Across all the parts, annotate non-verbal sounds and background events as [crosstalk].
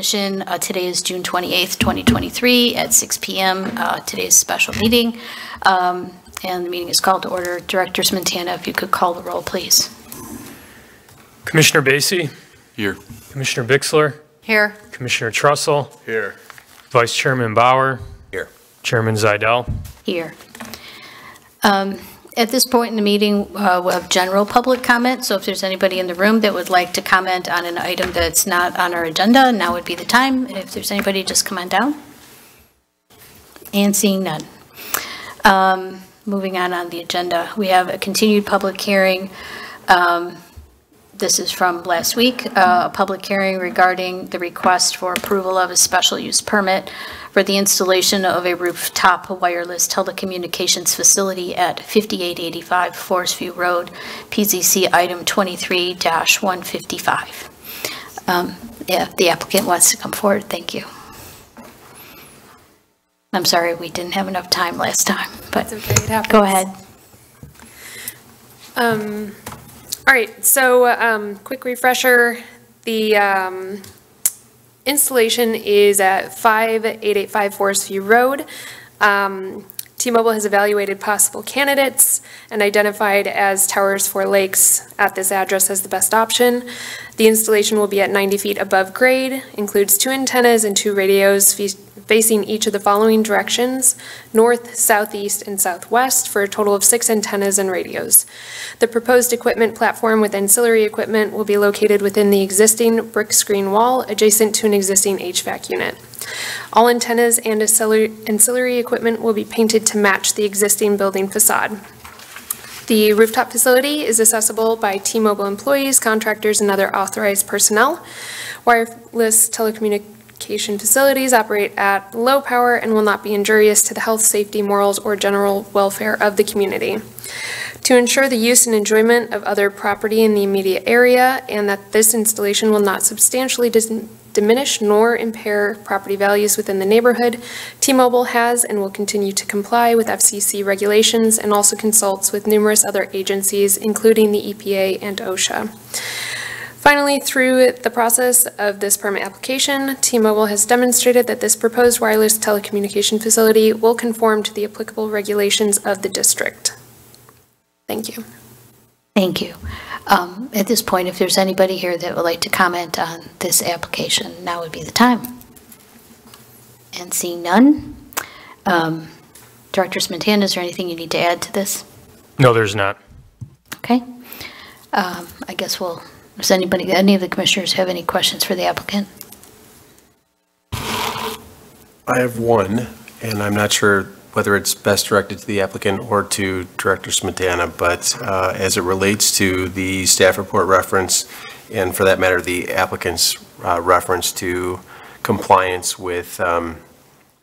Commission, uh, today is June 28th, 2023, at 6 PM. Uh, Today's special meeting, Um, and the meeting is called to order. Director Smetana, if you could call the roll, please. Commissioner Basie, Here. Commissioner Bixler, Here. Commissioner Trussell, Here. Vice Chairman Bauer. Here. Chairman Zaidel. Here. Um, At this point in the meeting, uh, we'll have general public comment, so if there's anybody in the room that would like to comment on an item that's not on our agenda, now would be the time. If there's anybody, just come on down. And seeing none. Um, Moving on on the agenda, we have a continued public hearing. Um, This is from last week, uh, a public hearing regarding the request for approval of a special use permit for the installation of a rooftop wireless telecommunications facility at 5885 Forest View Road, PZC item 23-155. Um, if the applicant wants to come forward, thank you. I'm sorry, we didn't have enough time last time, but It's okay, go ahead. Um, all right, so, um, quick refresher, the, um, installation is at five eight eight five Forest View Road. Um, T-Mobile has evaluated possible candidates and identified as Towers Four Lakes at this address as the best option. The installation will be at 90 feet above grade, includes two antennas and two radios facing each of the following directions, north, southeast, and southwest, for a total of six antennas and radios. The proposed equipment platform with ancillary equipment will be located within the existing brick screen wall adjacent to an existing HVAC unit. All antennas and ancillary equipment will be painted to match the existing building facade. The rooftop facility is accessible by T-Mobile employees, contractors, and other authorized personnel. Wireless telecommunication facilities operate at low power and will not be injurious to the health, safety, morals, or general welfare of the community. To ensure the use and enjoyment of other property in the immediate area, and that this installation will not substantially diminish nor impair property values within the neighborhood, T-Mobile has and will continue to comply with FCC regulations and also consults with numerous other agencies, including the EPA and OSHA. Finally, through the process of this permit application, T-Mobile has demonstrated that this proposed wireless telecommunication facility will conform to the applicable regulations of the district. Thank you. Thank you. Um, At this point, if there's anybody here that would like to comment on this application, now would be the time. And seeing none, um, Director Smetana, is there anything you need to add to this? No, there's not. Okay. Um, I guess we'll, does anybody, any of the commissioners have any questions for the applicant? I have one, and I'm not sure whether it's best directed to the applicant or to Director Smetana, but uh, as it relates to the staff report reference, and for that matter, the applicant's uh, reference to compliance with, um,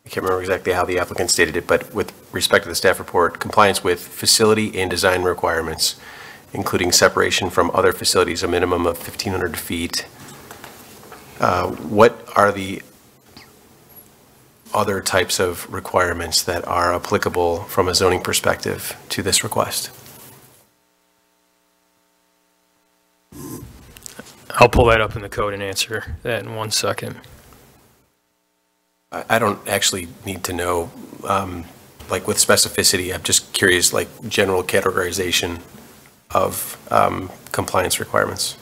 I can't remember exactly how the applicant stated it, but with respect to the staff report, compliance with facility and design requirements, including separation from other facilities, a minimum of 1,500 feet. Uh, What are the other types of requirements that are applicable from a zoning perspective to this request? I'll pull that up in the code and answer that in one second. I I don't actually need to know, um, like with specificity, I'm just curious, like general categorization of um, compliance requirements.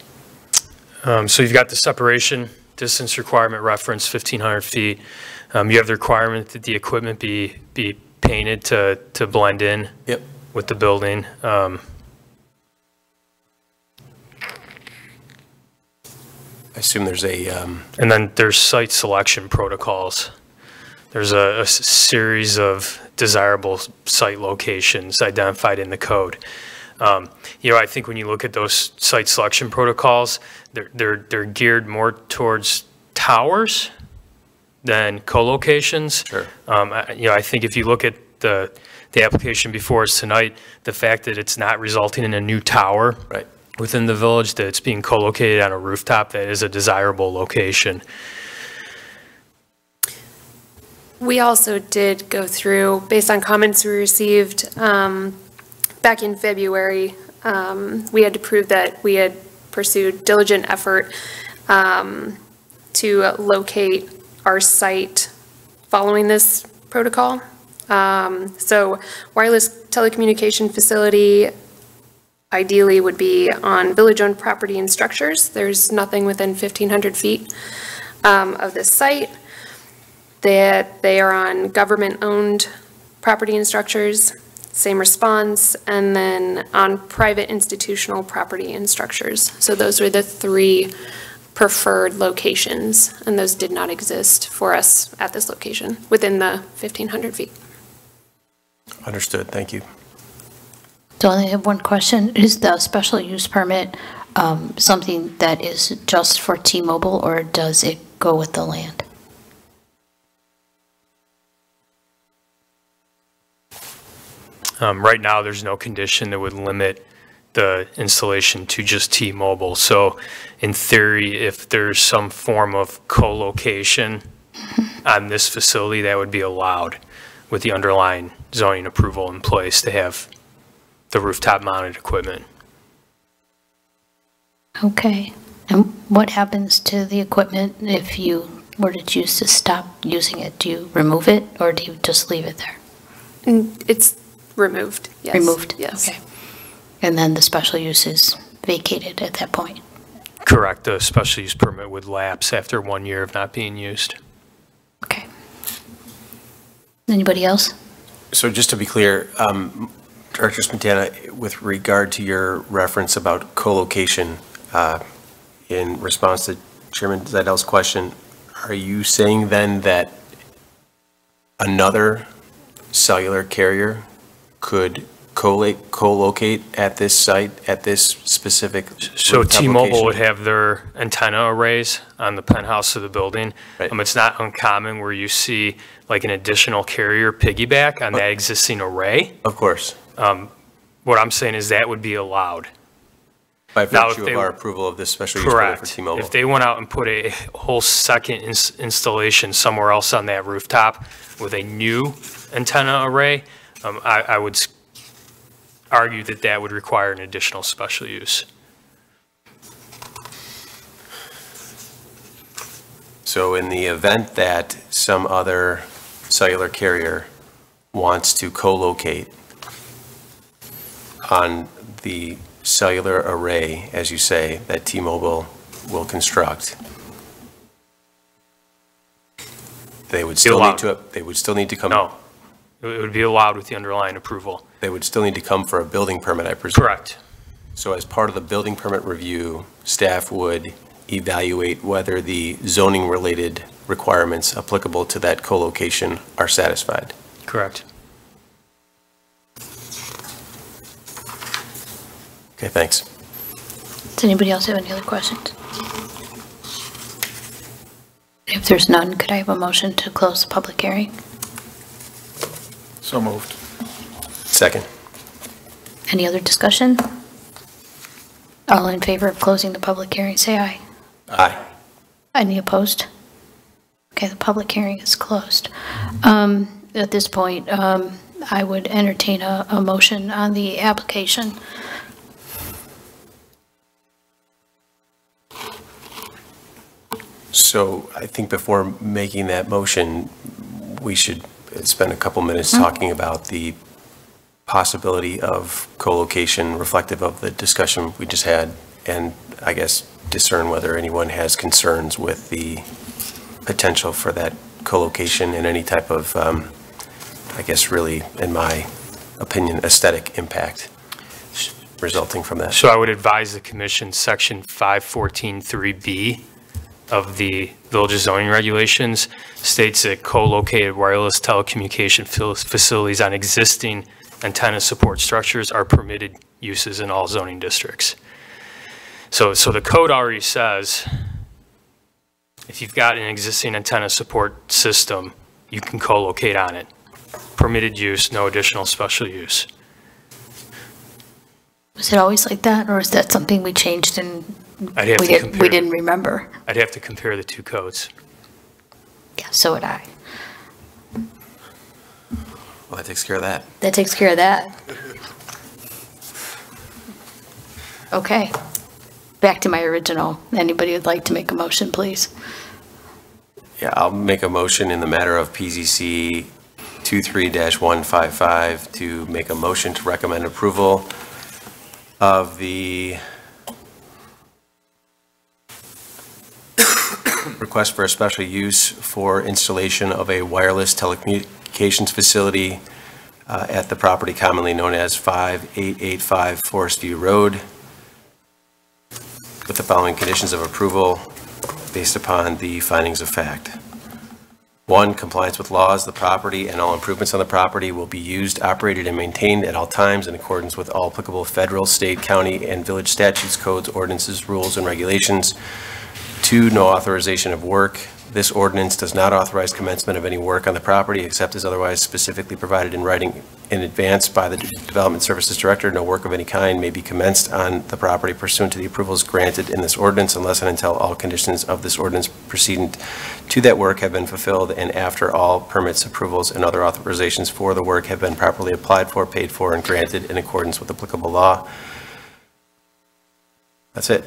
Um, So you've got the separation distance requirement reference, 1,500 feet. Um, You have the requirement that the equipment be, be painted to, to blend in Yep. with the building. Um, I assume there's a, um, And then there's site selection protocols. There's a series of desirable site locations identified in the code. Um, You know, I think when you look at those site selection protocols, they're, they're, they're geared more towards towers than co-locations. Sure. Um, I- You know, I think if you look at the, the application before us tonight, the fact that it's not resulting in a new tower right, within the village, that it's being co-located on a rooftop, that is a desirable location. We also did go through, based on comments we received um, back in February, um, we had to prove that we had pursued diligent effort um, to locate our site following this protocol. Um, So wireless telecommunication facility ideally would be on village-owned property and structures. There's nothing within 1,500 feet um, of this site. That they are on government-owned property and structures, same response, and then on private institutional property and structures. So those were the three preferred locations, and those did not exist for us at this location, within the 1,500 feet. Understood, thank you. So I only have one question. Is the special use permit um, something that is just for T-Mobile, or does it go with the land? Um, Right now, there's no condition that would limit the installation to just T-Mobile. So in theory, if there's some form of co-location [laughs] on this facility, that would be allowed with the underlying zoning approval in place to have the rooftop mounted equipment. Okay. And what happens to the equipment if you were to choose to stop using it? Do you remove it, or do you just leave it there? And It's removed, yes. Removed? Yes. Okay. And then the special use is vacated at that point? Correct, the special use permit would lapse after one year of not being used. Okay. Anybody else? So just to be clear, um, Director Smetana, with regard to your reference about co-location, uh, in response to Chairman Zidel's question, are you saying then that another cellular carrier could co-locate, co-locate at this site, at this specific So rooftop T-Mobile location? would have their antenna arrays on the penthouse of the building. Right. Um, It's not uncommon where you see like an additional carrier piggyback on that existing array. Of course, What I'm saying is that would be allowed. by Now, if virtue they- of our approval of this special use permit for Correct. T-Mobile. If they went out and put a whole second ins- installation somewhere else on that rooftop with a new antenna array, um, I, I would argue that that would require an additional special use. So in the event that some other cellular carrier wants to co-locate on the cellular array, as you say, that T-Mobile will construct, they would still need to, they would still need to come. No, it would be allowed with the underlying approval. They would still need to come for a building permit, I presume. Correct. So as part of the building permit review, staff would evaluate whether the zoning-related requirements applicable to that co-location are satisfied. Correct. Okay, thanks. Does anybody else have any other questions? If there's none, could I have a motion to close the public hearing? So moved. Second. Any other discussion? All in favor of closing the public hearing, say aye. Aye. Any opposed? Okay, the public hearing is closed. Um, At this point, um, I would entertain a, a motion on the application. So I think before making that motion, we should spend a couple minutes talking about the possibility of co-location reflective of the discussion we just had, and I guess discern whether anyone has concerns with the potential for that co-location and any type of, um, I guess really, in my opinion, aesthetic impact resulting from that. So I would advise the commission, section 5143B of the village's zoning regulations states that co-located wireless telecommunication facilities on existing antenna support structures are permitted uses in all zoning districts. So, so the code already says if you've got an existing antenna support system, you can co-locate on it. Permitted use, no additional special use. Was it always like that, or is that something we changed and I'd have we to didn't, we didn't remember? I'd have to compare the two codes. Yeah, so would I. Well, that takes care of that. That takes care of that. Okay. Back to my original. Anybody would like to make a motion, please? Yeah, I'll make a motion in the matter of PZC 23-155 to make a motion to recommend approval of the request for a special use for installation of a wireless telecommunications facility uh, at the property commonly known as 5885 Forest View Road with the following conditions of approval based upon the findings of fact. One, compliance with laws, the property and all improvements on the property will be used, operated, and maintained at all times in accordance with all applicable federal, state, county, and village statutes, codes, ordinances, rules, and regulations. Two, no authorization of work. This ordinance does not authorize commencement of any work on the property except as otherwise specifically provided in writing in advance by the Development Services Director. No work of any kind may be commenced on the property pursuant to the approvals granted in this ordinance unless and until all conditions of this ordinance precedent to that work have been fulfilled and after all permits, approvals, and other authorizations for the work have been properly applied for, paid for, and granted in accordance with applicable law. That's it.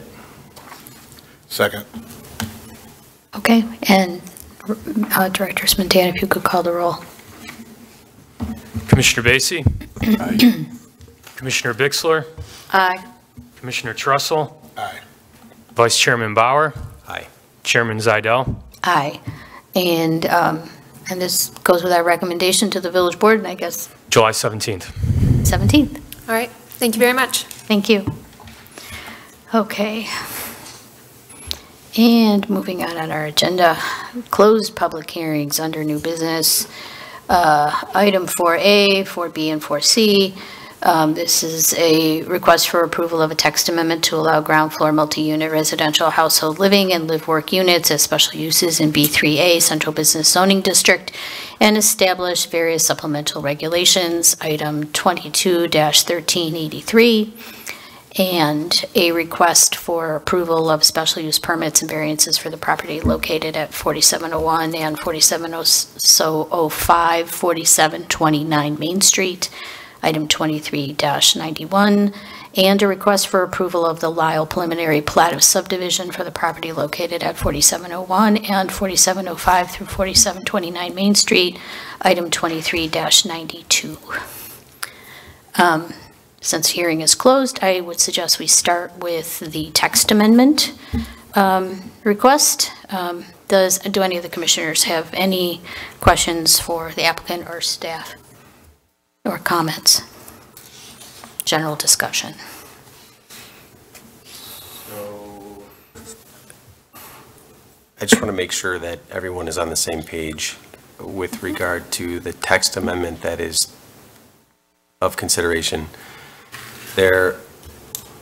Second. Okay, and uh, Director Smetana, if you could call the roll. Commissioner Vacy? [clears throat] Commissioner Bixler? Aye. Commissioner Trussell? Aye. Vice Chairman Bauer? Aye. Chairman Zaidel? Aye. And, um, and this goes with our recommendation to the village board, and I guess July 17th. 17th. All right, thank you very much. Thank you. Okay. And moving on on our agenda, closed public hearings under new business. Uh, Item 4A, 4B, and 4C. Um, This is a request for approval of a text amendment to allow ground floor multi-unit residential household living and live-work units as special uses in B3A Central Business Zoning District and establish various supplemental regulations. Item 22-1383 and a request for approval of special use permits and variances for the property located at 4701 and 4705, 4729 Main Street, item 23-91, and a request for approval of the Lisle preliminary plat of subdivision for the property located at 4701 and 4705 through 4729 Main Street, item 23-92. Um, since hearing is closed, I would suggest we start with the text amendment um, request. Um, Does, do any of the commissioners have any questions for the applicant or staff? Or comments? General discussion? I just want to make sure that everyone is on the same page with regard to the text amendment that is of consideration. There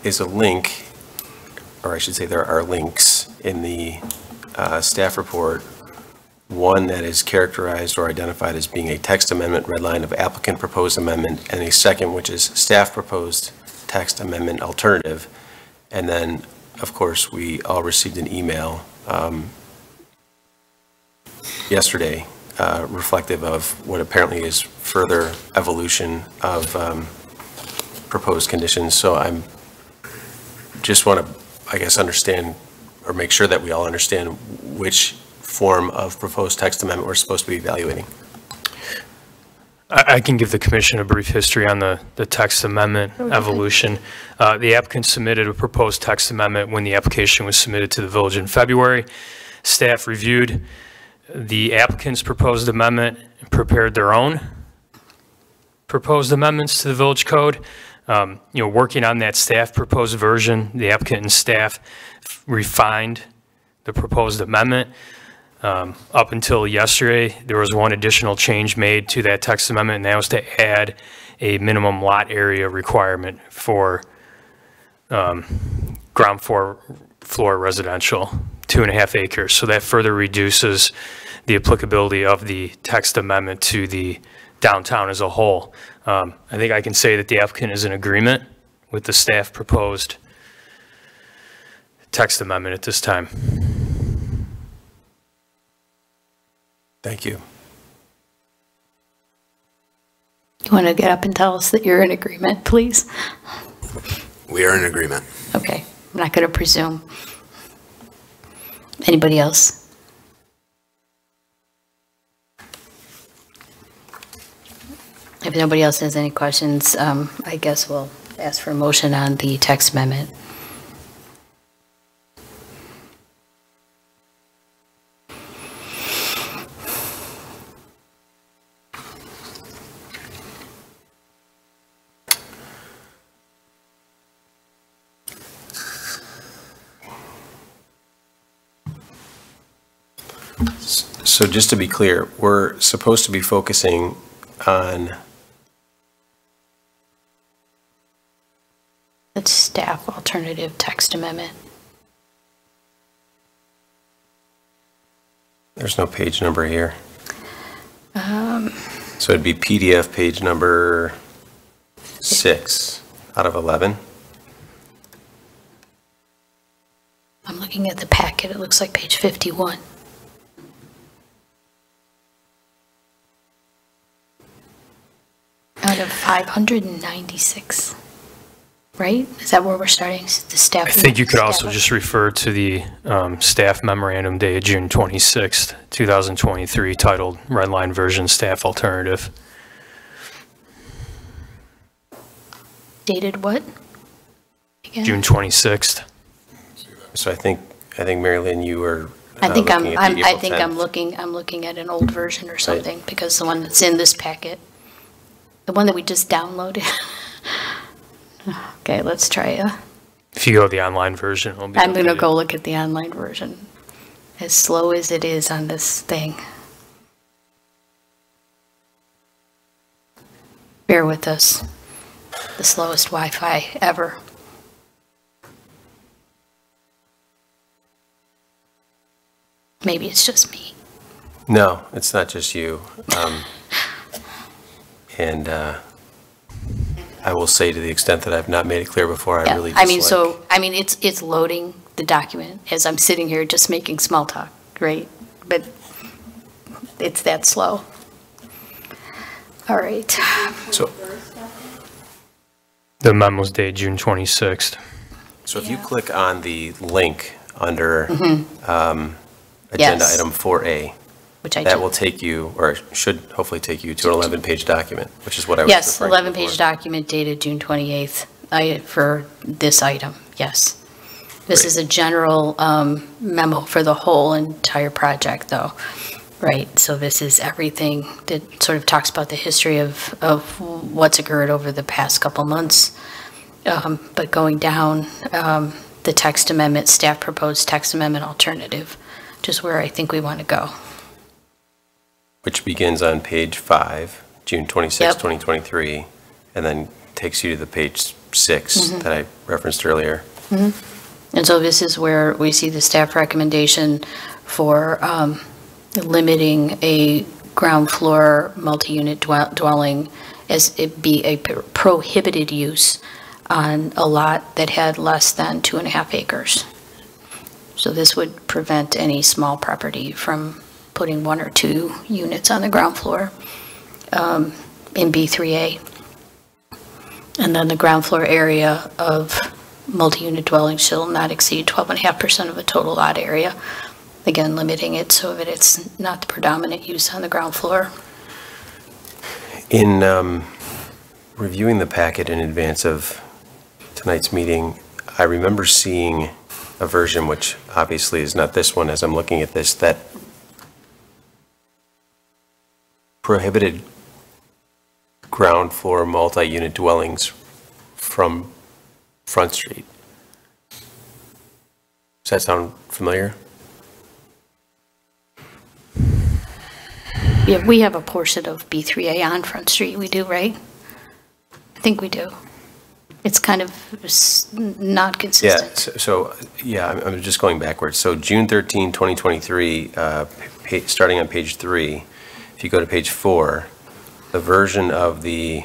is a link, or I should say there are links in the uh, staff report. One that is characterized or identified as being a text amendment, red line of applicant proposed amendment, and a second which is staff proposed text amendment alternative. And then, of course, we all received an email um, yesterday uh, reflective of what apparently is further evolution of um, proposed conditions. So I'm, just want to, I guess, understand, or make sure that we all understand which form of proposed text amendment we're supposed to be evaluating. I I can give the commission a brief history on the, the text amendment evolution. Uh, The applicant submitted a proposed text amendment when the application was submitted to the village in February. Staff reviewed the applicant's proposed amendment, and prepared their own proposed amendments to the village code. Um, You know, working on that staff proposed version, the applicant and staff refined the proposed amendment. Um, Up until yesterday, there was one additional change made to that text amendment, and that was to add a minimum lot area requirement for um, ground floor, floor residential, two and a half acres. So that further reduces the applicability of the text amendment to the downtown as a whole. Um, I think I can say that the applicant is in agreement with the staff proposed text amendment at this time. Thank you. You want to get up and tell us that you're in agreement, please? We are in agreement. Okay, I'm not going to presume. Anybody else? If nobody else has any questions, um, I guess we'll ask for a motion on the text amendment. So just to be clear, we're supposed to be focusing on, It's staff alternative text amendment. there's no page number here. Um, So it'd be PDF page number six out of 11. I'm looking at the packet, it looks like page 51. Out of 596, right? Is that where we're starting, the staff? I think you could also staff- just refer to the um, staff memorandum dated June 26th, 2023, titled Red Line Version Staff Alternative. Dated what? Again? June 26th. So I think, I think Mary Lynn, you were I uh, think I'm, looking at the I'm, I April think I'm looking, I'm looking at an old version or something, because the one that's in this packet, the one that we just downloaded. [laughs] Okay, let's try a, If you go to the online version, it'll be. I'm gonna go look at the online version, as slow as it is on this thing. Bear with us, the slowest Wi-Fi ever. Maybe it's just me. No, it's not just you. Um, [laughs] And uh, I will say to the extent that I've not made it clear before, I Yeah, really I mean, so, I mean, it's, it's loading the document as I'm sitting here just making small talk, right? But it's that slow. All right, So, The memo's dated June 26th. so if you Yeah. click on the link under um, Agenda Yes. Item 4A, which I that will take you, or should hopefully take you to an 11-page document, which is what I was Yes, referring to 11-page before. document dated June 28th, I, for this item, yes. This is a general um, memo for the whole entire project, though, right? So this is everything that sort of talks about the history of, of what's occurred over the past couple months. Um, But going down, um, the text amendment, staff proposed text amendment alternative, just where I think we want to go. Which begins on page 5, June 26, Yep. 2023, and then takes you to the page 6 Mm-hmm. that I referenced earlier. And so this is where we see the staff recommendation for um, limiting a ground floor multi-unit dwell- dwelling as it be a prohibited use on a lot that had less than two and a half acres. So this would prevent any small property from putting one or two units on the ground floor um, in B3A. And then the ground floor area of multi-unit dwellings shall not exceed 12.5% of the total lot area. Again, limiting it so that it's not the predominant use on the ground floor. In um, reviewing the packet in advance of tonight's meeting, I remember seeing a version, which obviously is not this one as I'm looking at this, that prohibited ground floor multi-unit dwellings from Front Street. Does that sound familiar? Yeah, we have a portion of B3A on Front Street, we do, right? I think we do. It's kind of not Yeah, consistent. so, so, yeah, I'm, I'm just going backwards. So June 13, 2023, uh, pa- starting on page three, if you go to page four, the version of the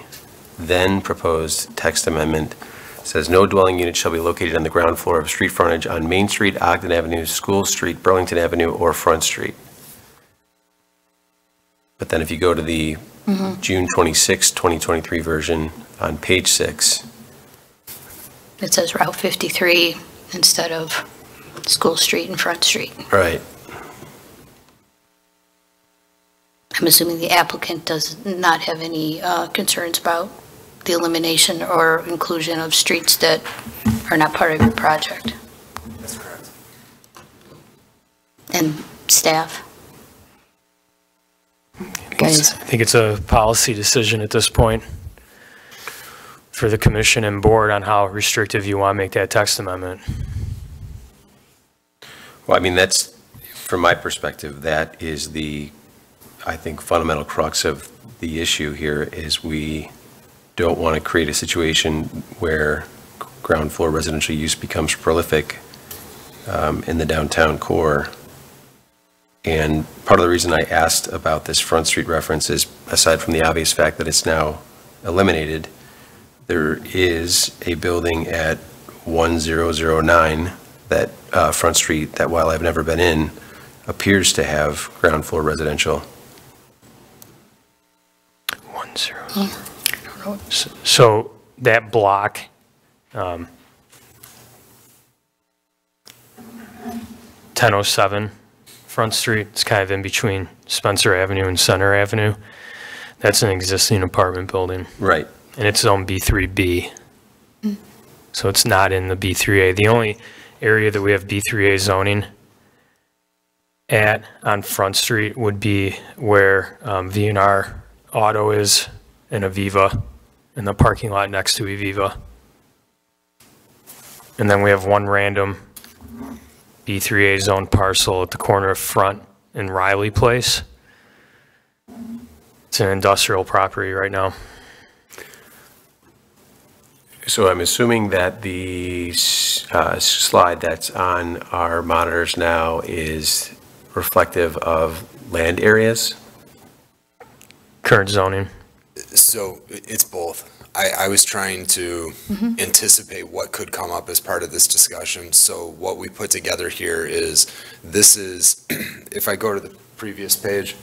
then proposed text amendment says, "No dwelling unit shall be located on the ground floor of street frontage on Main Street, Ogden Avenue, School Street, Burlington Avenue, or Front Street." But then if you go to the mm-hmm. June 26, 2023 version on page six, It says Route 53 instead of School Street and Front Street. Right. I'm assuming the applicant does not have any uh, concerns about the elimination or inclusion of streets that are not part of your project? That's correct. And staff? It's- Guys, I think it's a policy decision at this point for the commission and board on how restrictive you want to make that text amendment. Well, I mean, that's, from my perspective, that is the, I think, fundamental crux of the issue here is we don't want to create a situation where ground floor residential use becomes prolific um, in the downtown core. And part of the reason I asked about this Front Street reference is, aside from the obvious fact that it's now eliminated, there is a building at 1009 that, uh, Front Street, that while I've never been in, appears to have ground floor residential. One zero. S- So that block, um, 1007 Front Street, it's kind of in between Spencer Avenue and Center Avenue. That's an existing apartment building, Right. and it's zone B3B. So it's not in the B3A. The only area that we have B3A zoning at on Front Street would be where um, VNR Auto is and Aviva, in the parking lot next to Aviva. And then we have one random B3A zone parcel at the corner of Front and Riley Place. It's an industrial property right now. So I'm assuming that the uh, slide that's on our monitors now is reflective of land areas? Current zoning. So it's both. I, I was trying to mm-hmm. anticipate what could come up as part of this discussion. So what we put together here is, this is, [clears throat] if I go to the previous page,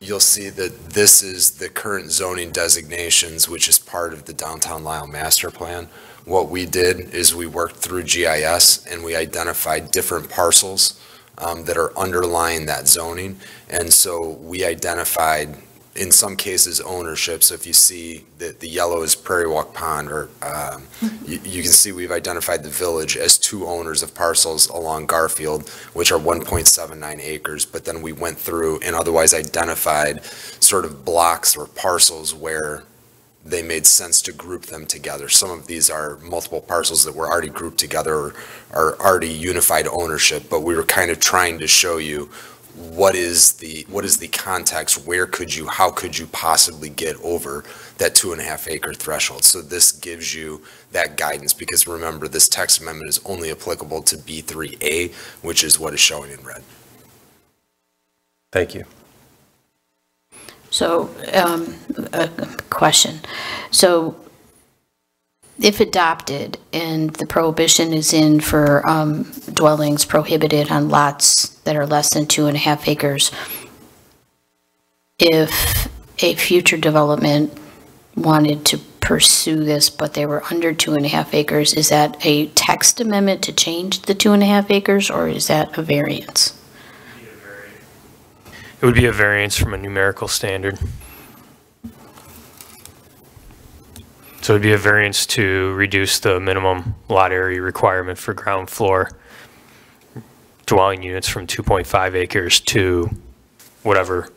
you'll see that this is the current zoning designations, which is part of the downtown Lisle master plan. What we did is we worked through GIS and we identified different parcels um, that are underlying that zoning. And so we identified, in some cases, ownership. So if you see that the yellow is Prairie Walk Pond, or um, you, you can see we've identified the village as two owners of parcels along Garfield, which are 1.79 acres. But then we went through and otherwise identified sort of blocks or parcels where they made sense to group them together. Some of these are multiple parcels that were already grouped together or are already unified ownership, but we were kind of trying to show you what is the, what is the context, where could you, how could you possibly get over that two and a half acre threshold? So this gives you that guidance, because remember, this text amendment is only applicable to B3A, which is what is showing in red. Thank you. So, um, a question. So if adopted and the prohibition is in for, um, dwellings prohibited on lots that are less than two and a half acres, if a future development wanted to pursue this, but they were under two and a half acres, is that a text amendment to change the two and a half acres, or is that a variance? It would be a variance from a numerical standard. So it'd be a variance to reduce the minimum lot area requirement for ground floor dwelling units from 2.5 acres to whatever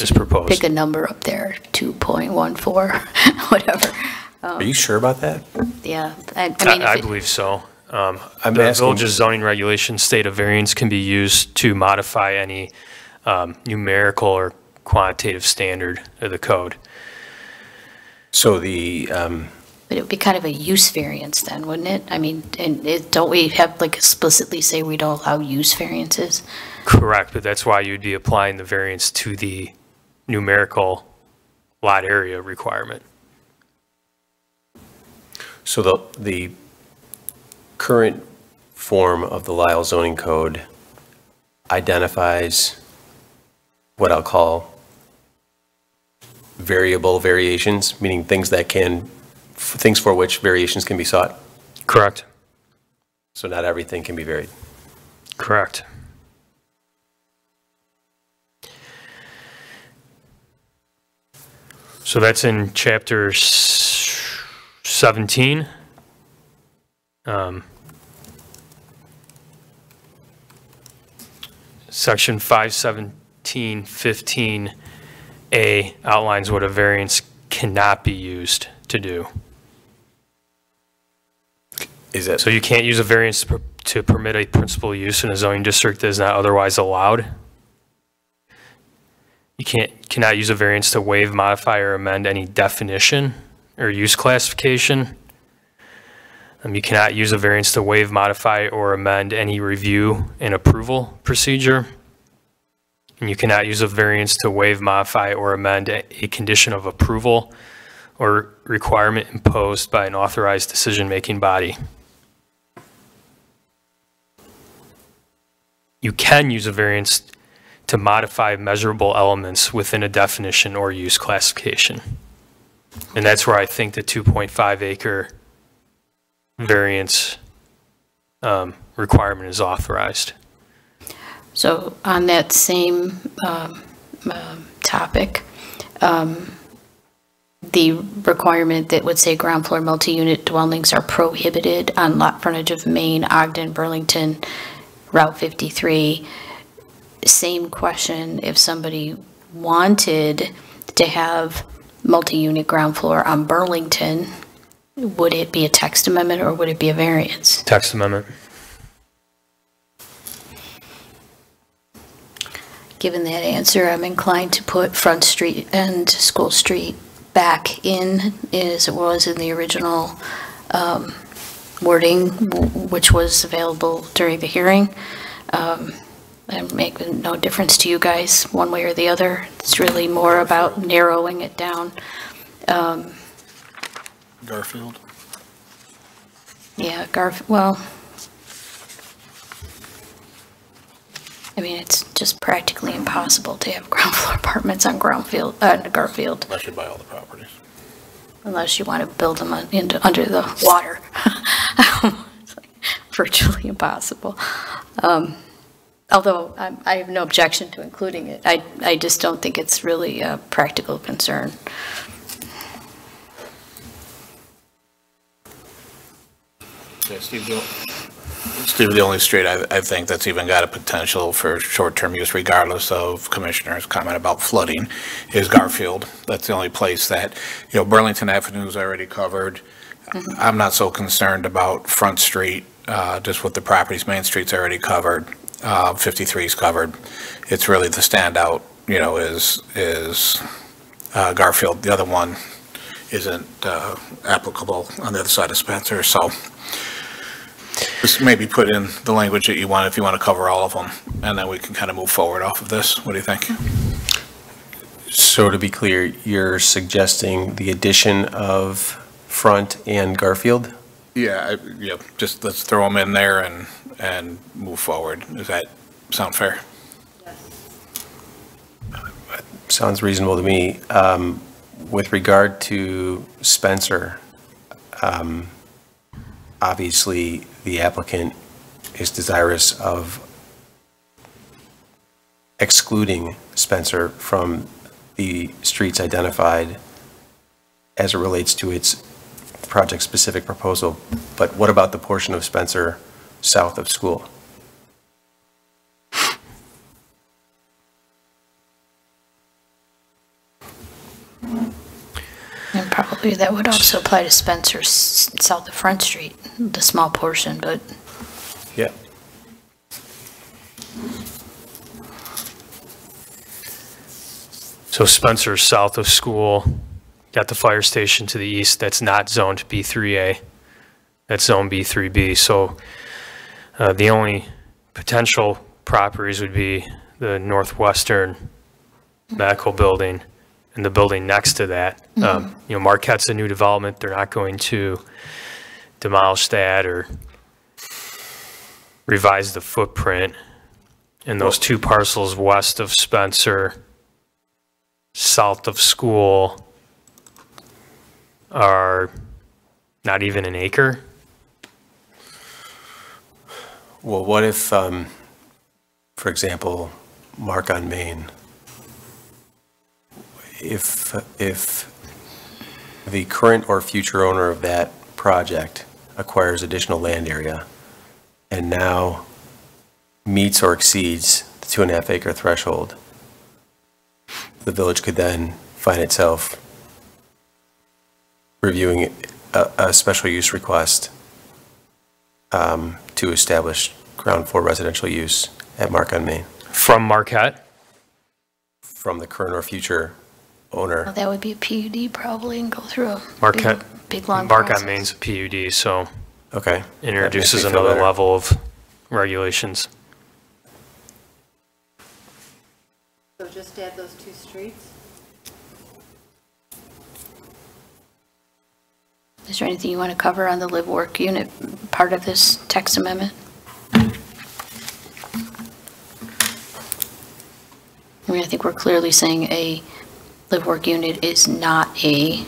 is proposed. Pick a number up there, 2.14, [laughs] whatever. Are you sure about that? Yeah, I, I mean, I I it- believe so. Um, I'm The asking- village's zoning regulations state a variance can be used to modify any um, numerical or quantitative standard of the code. So the, um, but it would be kind of a use variance then, wouldn't it? I mean, and it, don't we have like explicitly say we don't allow use variances? Correct, but that's why you'd be applying the variance to the numerical lot area requirement. so the, the current form of the Lisle zoning code identifies what I'll call variable variations, meaning things that can, things for which variations can be sought. Correct, So not everything can be varied. correct. So that's in chapter s- 17. Um, Section 51715A outlines what a variance cannot be used to do. Is that, So you can't use a variance to permit a principal use in a zoning district that is not otherwise allowed. You can't, cannot use a variance to waive, modify, or amend any definition or use classification. Um, you cannot use a variance to waive, modify, or amend any review and approval procedure. And you cannot use a variance to waive, modify, or amend a condition of approval or requirement imposed by an authorized decision-making body. you can use a variance to modify measurable elements within a definition or use classification. And that's where I think the 2.5 acre variance um, requirement is authorized. So on that same um, um, topic, um, the requirement that would say ground floor multi-unit dwellings are prohibited on lot frontage of Main, Ogden, Burlington, Route 53. Same question, if somebody wanted to have multi-unit ground floor on Burlington, would it be a text amendment or would it be a variance? Text amendment. Given that answer, I'm inclined to put Front Street and School Street back in as it was in the original um, wording, w- which was available during the hearing. Um, And make no difference to you guys, one way or the other. It's really more about narrowing it down. Garfield. Yeah, Garf, well, I mean, it's just practically impossible to have [laughs] ground floor apartments on Groundfield, uh, Garfield. Unless you buy all the properties. unless you want to build them un- into, under the water. [laughs] It's like Virtually impossible. Um, Although I, I have no objection to including it. I, I just don't think it's really a practical concern. Yeah, Steve, the, Steve, the only street I, I think that's even got a potential for short-term use regardless of Commissioner's comment about flooding is Garfield. That's the only place that, you know, Burlington Avenue is already covered. I'm not so concerned about Front Street, uh, just with the properties, Main Street's already covered, uh, 53 is covered. It's really the standout, you know, is, is, uh, Garfield. The other one isn't, uh, applicable on the other side of Spencer, so just maybe put in the language that you want, if you want to cover all of them, and then we can kind of move forward off of this. What do you think? so to be clear, you're suggesting the addition of Front and Garfield? Yeah, I- yeah, just let's throw them in there and, and move forward. Does that sound fair? Sounds reasonable to me. Um, With regard to Spencer, um, obviously, the applicant is desirous of excluding Spencer from the streets identified as it relates to its project-specific proposal. But what about the portion of Spencer south of school? Probably that would also apply to Spencer south of Front Street, the small portion, but Yeah. So Spencer, south of school, got the fire station to the east, that's not zoned B3A. That's zone B3B. So uh, the only potential properties would be the northwestern medical building and the building next to that. Um, You know, Marquette's a new development, they're not going to demolish that or revise the footprint. And those two parcels west of Spencer, south of school are not even an acre. Well, what if, um, for example, Mark on Main, if, if the current or future owner of that project acquires additional land area and now meets or exceeds the two and a half acre threshold, the village could then find itself reviewing a, a special use request um, to establish ground floor residential use at Mark on Main From Marquette? from the current or future Well, owner. That would be a PUD probably and go through a big- Marquette. big, long Mark on process. Main's a PUD, so Okay. introduces That makes me feel another better. level of regulations. So just add those two streets? Is there anything you want to cover on the live-work unit part of this text amendment? I mean, I think we're clearly saying a live-work unit is not a,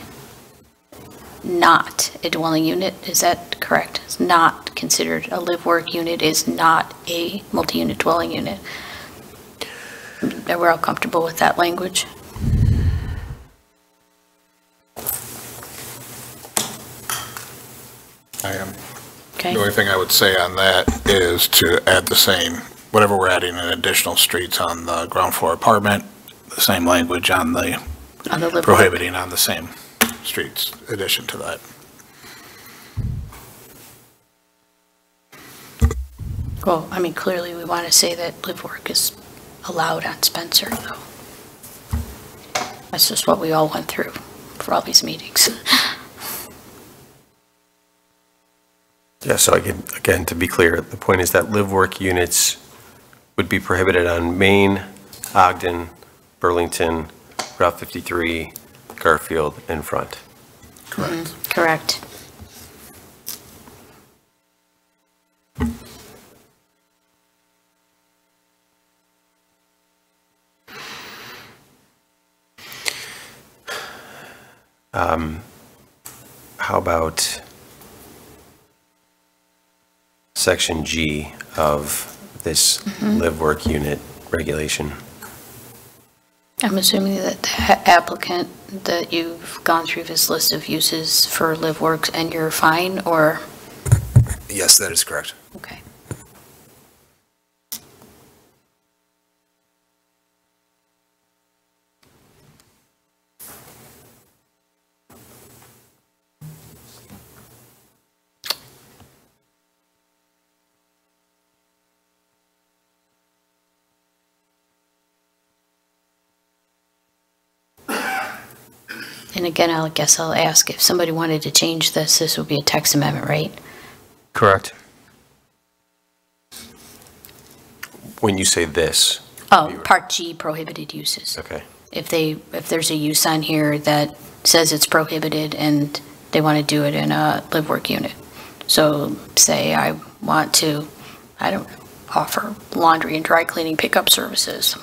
not a dwelling unit. Is that correct? It's not considered, a live-work unit is not a multi-unit dwelling unit. Are we all comfortable with that language? I am. Okay? The only thing I would say on that is to add the same, whatever we're adding in additional streets on the ground floor apartment, the same language on the On the live-work. prohibiting on the same streets, addition to that. Well, I mean, clearly, we want to say that live work is allowed on Spencer, though. That's just what we all went through for all these meetings. [laughs] Yeah, so again, again, to be clear, the point is that live-work units would be prohibited on Main, Ogden, Burlington, Route 53, Garfield, and Front. Correct. Correct. Um, How about section G of this live-work unit regulation? I'm assuming that the applicant, that you've gone through this list of uses for live works and you're fine, or, Yes, that is correct. okay. And again, I guess I'll ask, if somebody wanted to change this, this would be a text amendment, right? Correct. When you say this, Oh, Part G prohibited uses. okay, If they, if there's a use on here that says it's prohibited and they want to do it in a live-work unit. So say I want to, I don't, know, offer laundry and dry cleaning pickup services.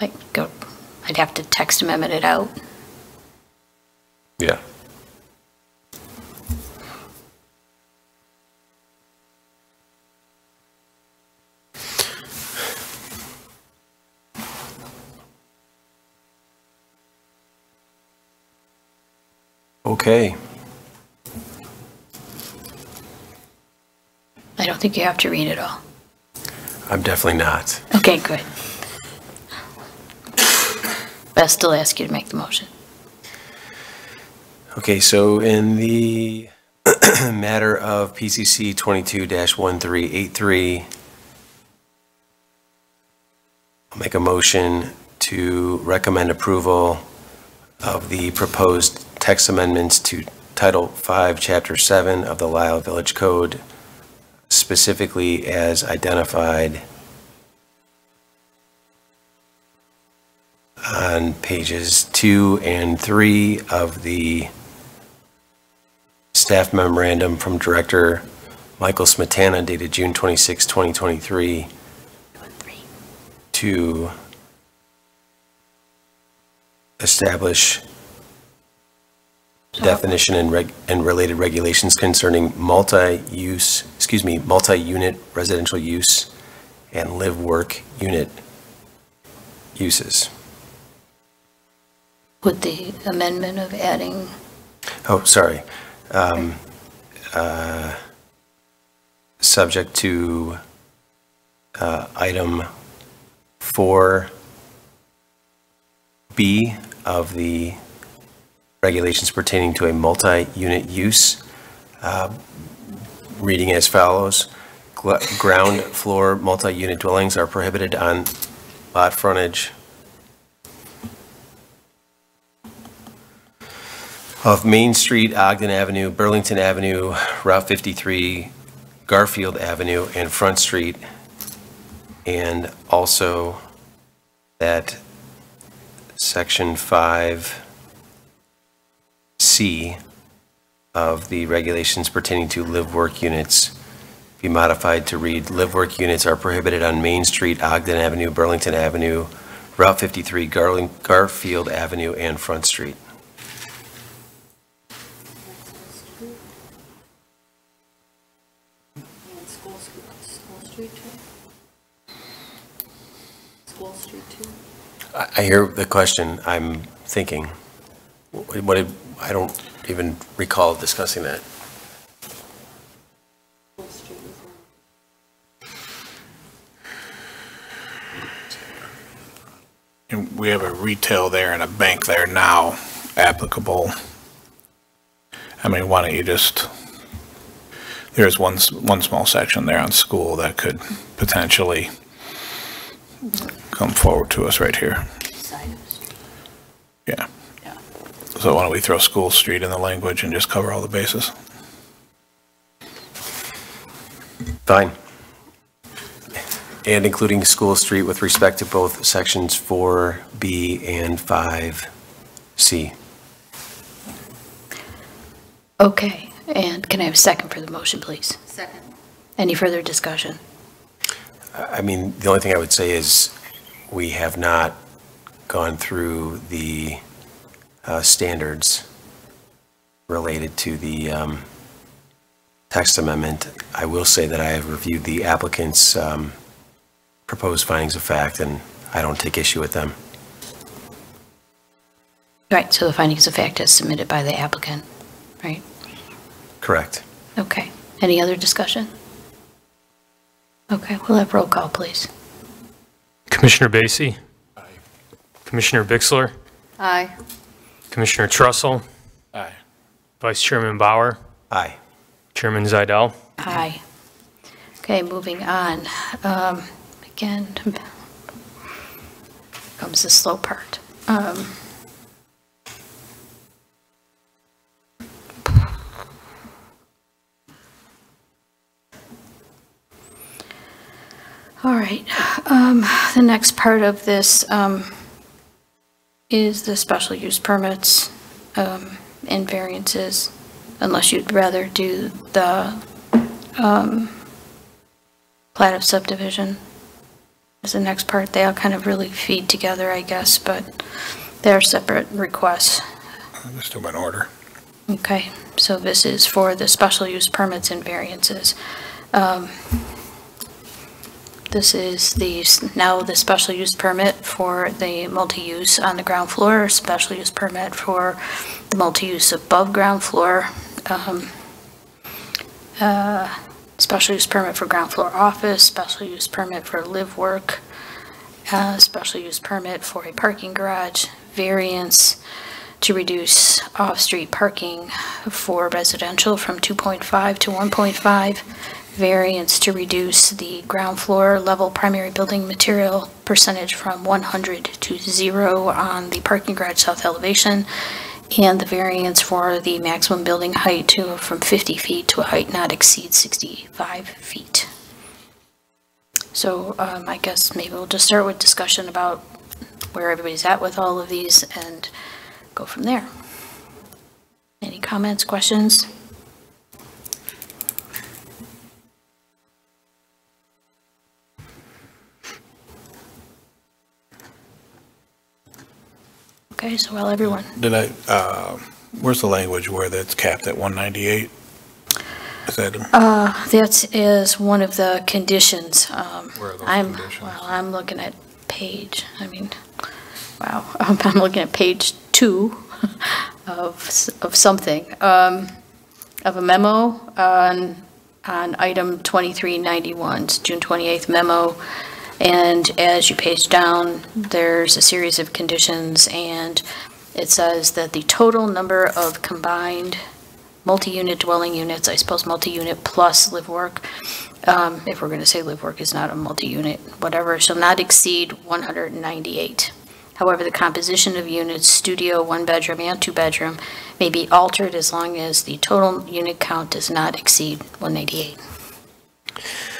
Like, go, I'd have to text amendment it out. Yeah. Okay, I don't think you have to read it all. I'm definitely not. Okay, good. But I'll still ask you to make the motion. Okay, so in the [clears throat] matter of PCC 22-1383, I'll make a motion to recommend approval of the proposed text amendments to Title 5, Chapter 7 of the Lisle Village Code, specifically as identified on pages 2 and 3 of the staff memorandum from Director Michael Smetana dated June 26, 2023, to establish definition and reg, and related regulations concerning multi-use, excuse me, multi-unit residential use and live-work unit uses. With the amendment of adding Oh, sorry. Um, uh, Subject to uh, item 4B of the regulations pertaining to a multi-unit use, uh, reading as follows. Ground floor multi-unit dwellings are prohibited on lot frontage of Main Street, Ogden Avenue, Burlington Avenue, Route 53, Garfield Avenue, and Front Street. And also that Section 5C of the regulations pertaining to live-work units be modified to read, live-work units are prohibited on Main Street, Ogden Avenue, Burlington Avenue, Route 53, Garling- Garfield Avenue, and Front Street. I hear the question, I'm thinking, what did, I don't even recall discussing that. And we have a retail there and a bank there now applicable. I mean, why don't you just, there's one, one small section there on school that could potentially come forward to us right here. Side of the street. Yeah. Yeah. So why don't we throw School Street in the language and just cover all the bases? Fine. And including School Street with respect to both sections 4B and 5C. Okay, and can I have a second for the motion, please? Second. Any further discussion? I I mean, the only thing I would say is, we have not gone through the uh, standards related to the um, text amendment. I will say that I have reviewed the applicant's um, proposed findings of fact, and I don't take issue with them. Right, so the findings of fact is submitted by the applicant, right? Correct. Okay, any other discussion? Okay, we'll have roll call, please. Commissioner Basie? Aye. Commissioner Bixler? Aye. Commissioner Trussell? Aye. Vice Chairman Bauer? Aye. Chairman Zaidel? Aye. Okay, moving on. Um, Again, comes the slow part. Um, All right, um, the next part of this um, is the special use permits um, and variances, unless you'd rather do the um, plat of subdivision is the next part. They all kind of really feed together, I guess, but they're separate requests. Let's do them in order. Okay, so this is for the special use permits and variances. Um, This is the, now the special use permit for the multi-use on the ground floor, special use permit for the multi-use above ground floor, um, uh, special use permit for ground floor office, special use permit for live work, uh, special use permit for a parking garage, variance to reduce off-street parking for residential from 2.5 to 1.5, variance to reduce the ground floor level primary building material percentage from 100 to 0 on the parking garage south elevation, and the variance for the maximum building height to, from 50 feet to a height not exceed 65 feet. So um, I guess maybe we'll just start with discussion about where everybody's at with all of these and go from there. Any comments, questions? Okay, so while everyone, Did I, uh, where's the language where that's capped at 198? Is that, uh, that is one of the conditions. um, Where are those I'm, conditions? well, I'm looking at page, I mean, wow, [laughs] I'm looking at page two. [laughs] of, s- of something, um, of a memo on, on item 2391, June 28th memo. And as you page down, there's a series of conditions, and it says that the total number of combined multi-unit dwelling units, I suppose multi-unit plus live-work, um, if we're going to say live-work is not a multi-unit, whatever, shall not exceed 198. However, the composition of units, studio, one-bedroom, and two-bedroom, may be altered as long as the total unit count does not exceed 198.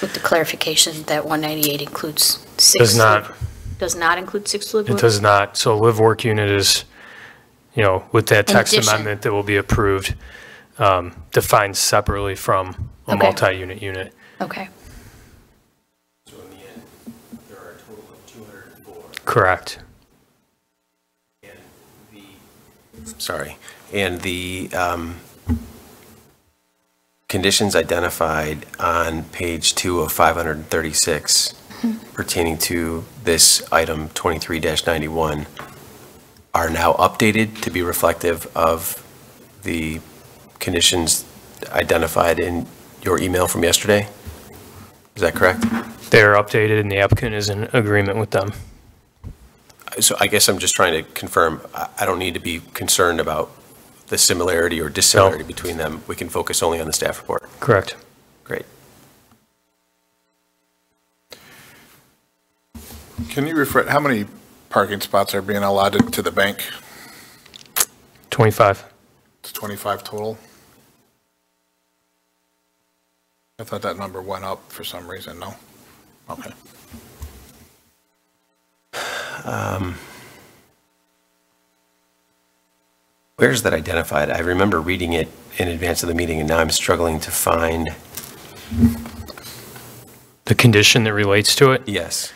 With the clarification that 198 includes six. Does not. Does not include six live It does not. So a live-work unit is, you know, with that In text addition. amendment that will be approved, um, defined separately from a Okay. multi-unit unit. Okay, So in the end, there are a total of 204. Correct. Sorry. And the um, conditions identified on page two of 536 pertaining to this item 23-91 are now updated to be reflective of the conditions identified in your email from yesterday? Is that correct? They are updated and the applicant is in agreement with them. So I guess I'm just trying to confirm, I don't need to be concerned about the similarity or dissimilarity between them. We can focus only on the staff report. Correct. Great. Can you refer, how many parking spots are being allotted to the bank? 25. It's 25 total? I thought that number went up for some reason, no? Okay. Um, Where's that identified? I remember reading it in advance of the meeting, and now I'm struggling to find, The condition that relates to it. yes.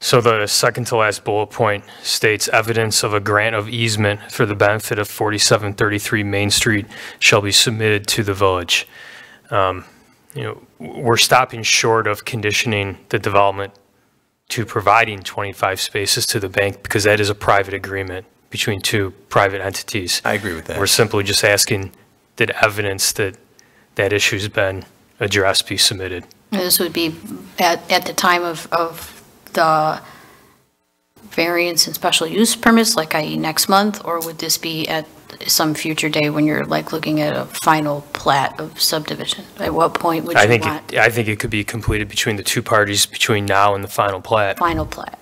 So the second to last bullet point states evidence of a grant of easement for the benefit of 4733 Main Street shall be submitted to the village. Um, You know, we're stopping short of conditioning the development to providing 25 spaces to the bank because that is a private agreement between two private entities. I agree with that. We're simply just asking that evidence that that issue's been addressed be submitted. This would be at, at the time of, of the variance and special use permits, like i.e. next month? Or would this be at some future day when you're like looking at a final plat of subdivision? At what point would I you think, want it- I think it could be completed between the two parties between now and the final plat. final plat?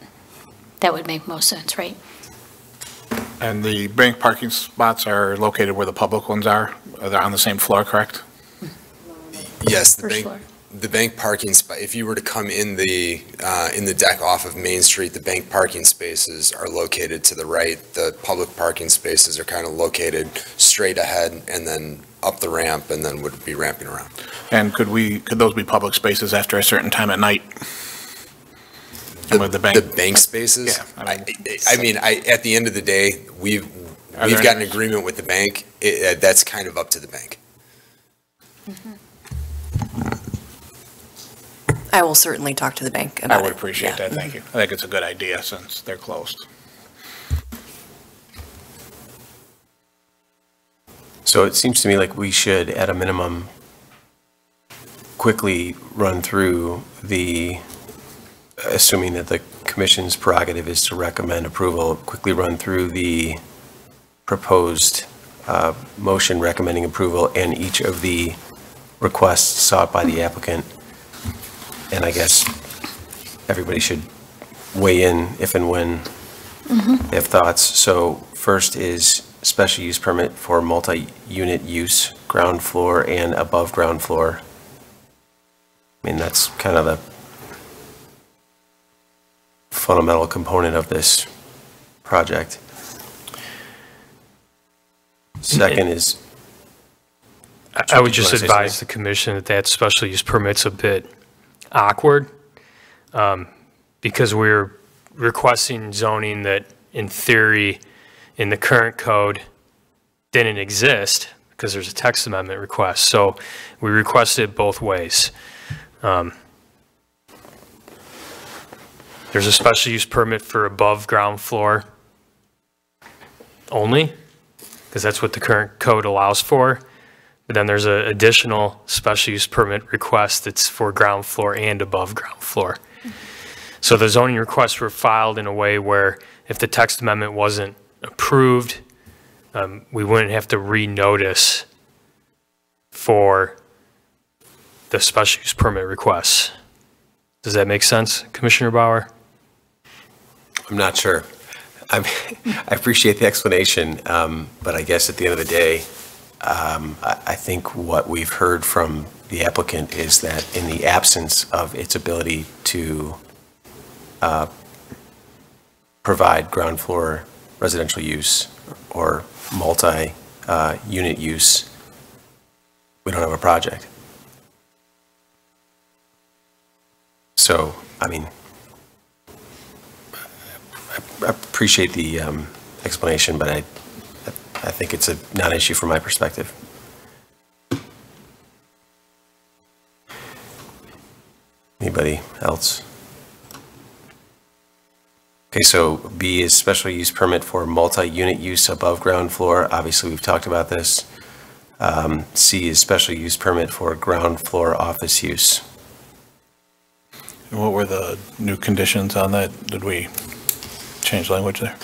That would make most sense, right? And the bank parking spots are located where the public ones are? Are they on the same floor, correct? Yes, the First bank, floor. the bank parking spot, if you were to come in the, uh, in the deck off of Main Street, the bank parking spaces are located to the right. The public parking spaces are kind of located straight ahead and then up the ramp and then would be ramping around. And could we, could those be public spaces after a certain time at night? And with the bank? The bank spaces? Yeah, I I, mean- I mean, I, at the end of the day, we've, Are we've there got an any- agreement with the bank. It, uh, that's kind of up to the bank. I will certainly talk to the bank I about it. would appreciate Yeah. that, thank you. I think it's a good idea since they're closed. So it seems to me like we should, at a minimum, quickly run through the, assuming that the commission's prerogative is to recommend approval, quickly run through the proposed uh, motion recommending approval and each of the requests sought by the applicant. And I guess everybody should weigh in if and when they have thoughts. So first is special use permit for multi-unit use, ground floor and above ground floor. I mean, that's kind of the fundamental component of this project. Second is, I- would just advise the commission that that special use permit's a bit awkward, um, because we're requesting zoning that, in theory, in the current code, didn't exist, because there's a text amendment request. So we requested it both ways. Um, There's a special use permit for above ground floor only, because that's what the current code allows for. But then there's an additional special use permit request that's for ground floor and above ground floor. So the zoning requests were filed in a way where if the text amendment wasn't approved, um, we wouldn't have to renotice for the special use permit requests. Does that make sense, Commissioner Bauer? I'm not sure. I'm- [laughs] I appreciate the explanation, um, but I guess at the end of the day, um, I I think what we've heard from the applicant is that in the absence of its ability to uh, provide ground floor residential use or multi-unit use, we don't have a project. So, I mean, I appreciate the um, explanation, but I, I think it's a non-issue from my perspective. Anybody else? Okay, so B is special use permit for multi-unit use above ground floor. Obviously, we've talked about this. Um, C is special use permit for ground floor office use. And What were the new conditions on that? Did we change language there?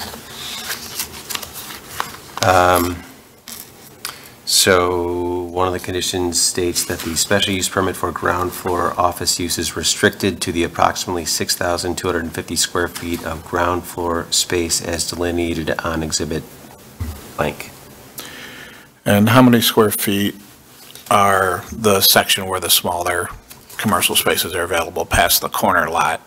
Um, so one of the conditions states that the special use permit for ground floor office use is restricted to the approximately 6,250 square feet of ground floor space as delineated on exhibit blank. And how many square feet are the section where the smaller commercial spaces are available past the corner lot?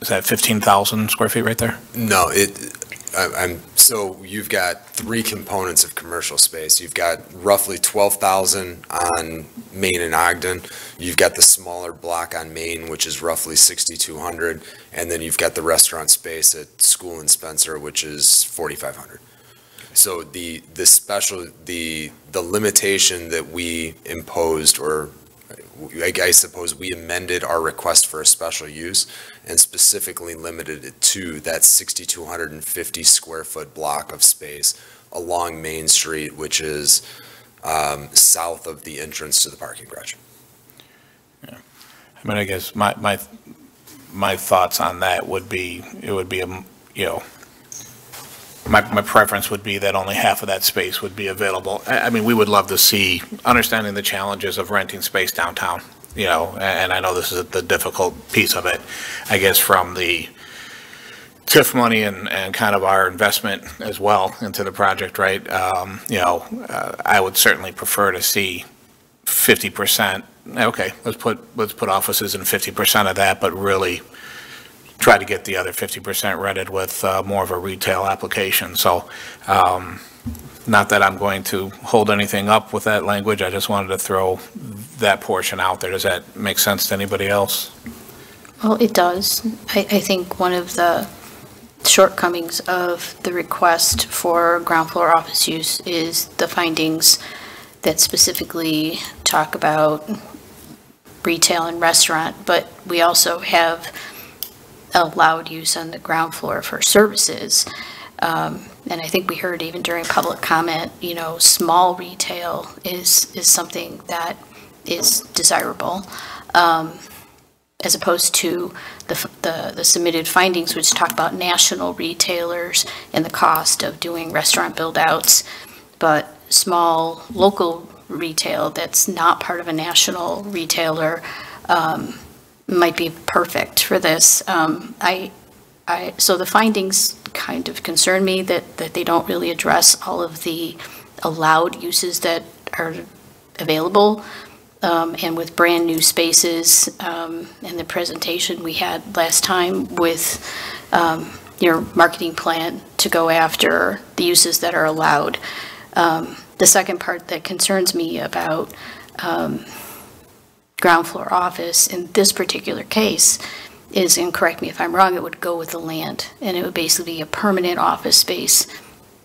Is that 15,000 square feet right there? No, it, I- I'm, so you've got three components of commercial space. You've got roughly 12,000 on Main and Ogden. You've got the smaller block on Main, which is roughly 6,200. And then you've got the restaurant space at School and Spencer, which is 4,500. So the, the special, the, the limitation that we imposed, or I I suppose we amended our request for a special use and specifically limited it to that 6,250 square foot block of space along Main Street, which is um, south of the entrance to the parking garage. Yeah. I mean, I guess my, my, my thoughts on that would be, it would be, um, you know, my, my preference would be that only half of that space would be available. I, I mean, we would love to see, understanding the challenges of renting space downtown, you know, and I know this is the difficult piece of it, I guess, from the TIF money and, and kind of our investment as well into the project, right? Um, you know, uh, I would certainly prefer to see fifty percent, okay, let's put, let's put offices in fifty percent of that, but really try to get the other fifty percent rented with uh, more of a retail application. So, um, not that I'm going to hold anything up with that language, I just wanted to throw that portion out there. Does that make sense to anybody else? Well, it does. I, I think one of the shortcomings of the request for ground floor office use is the findings that specifically talk about retail and restaurant, but we also have allowed use on the ground floor for services. Um, And I think we heard even during public comment, you know, small retail is, is something that is desirable. Um, as opposed to the, the the submitted findings, which talk about national retailers and the cost of doing restaurant build-outs. But small, local retail that's not part of a national retailer um, might be perfect for this. Um, I, I, so the findings kind of concern me that, that they don't really address all of the allowed uses that are available um, and with brand-new spaces, um, and the presentation we had last time with um, your marketing plan to go after the uses that are allowed. Um, The second part that concerns me about um, ground floor office in this particular case is, and correct me if I'm wrong, it would go with the land, and it would basically be a permanent office space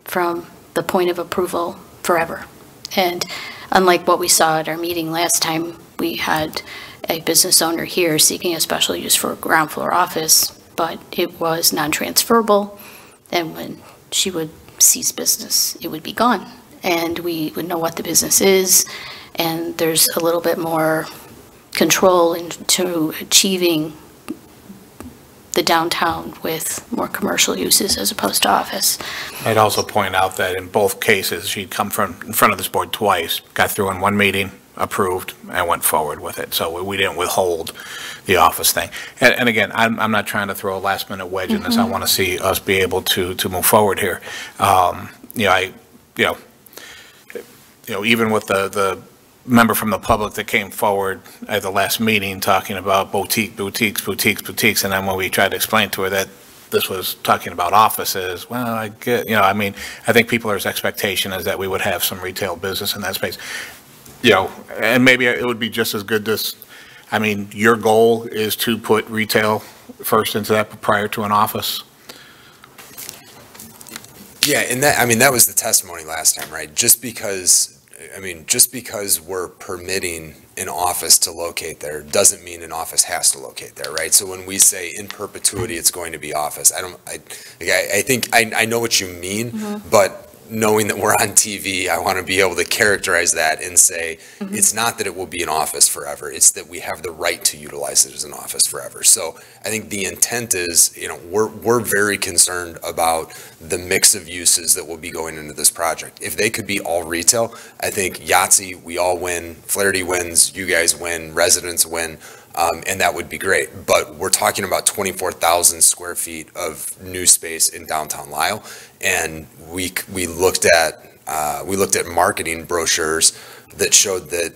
from the point of approval forever. And unlike what we saw at our meeting last time, we had a business owner here seeking a special use for a ground floor office, but it was non-transferable. And when she would cease business. It would be gone. And we would know what the business is, and there's a little bit more control into achieving the downtown with more commercial uses as opposed to office. I'd also point out that in both cases, she'd come from, in front of this board twice, got through in one meeting, approved, and went forward with it. So we- we didn't withhold the office thing. And, and again, I'm, I'm not trying to throw a last minute wedge in this. I want to see us be able to, to move forward here. Um, You know, I, you know, you know, even with the, the member from the public that came forward at the last meeting talking about boutique, boutiques, boutiques, boutiques, and then when we tried to explain to her that this was talking about offices, well, I get, you know, I mean, I think people's expectation is that we would have some retail business in that space. You know, and maybe it would be just as good to, I mean, your goal is to put retail first into that prior to an office? Yeah, and that, I mean, that was the testimony last time, right? Just because, I mean, just because we're permitting an office to locate there, doesn't mean an office has to locate there, right? So when we say in perpetuity, it's going to be office, I don't, I, I, I think, I, I know what you mean, mm-hmm. but knowing that we're on TV, I want to be able to characterize that and say, it's not that it will be an office forever, it's that we have the right to utilize it as an office forever. So I think the intent is, you know, we're, we're very concerned about the mix of uses that will be going into this project. If they could be all retail, I think Yahtzee, we all win, Flaherty wins, you guys win, residents win, um, and that would be great. But we're talking about twenty-four thousand square feet of new space in downtown Lisle. And we, we looked at, uh, we looked at marketing brochures that showed that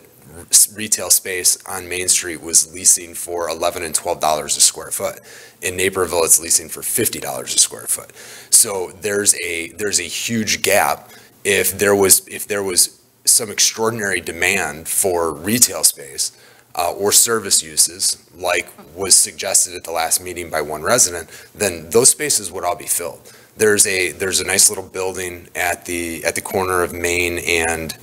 retail space on Main Street was leasing for eleven and twelve dollars a square foot. In Naperville, it's leasing for fifty dollars a square foot. So there's a, there's a huge gap. If there was, if there was some extraordinary demand for retail space, uh, or service uses, like was suggested at the last meeting by one resident, then those spaces would all be filled. There's a, there's a nice little building at the, at the corner of Main and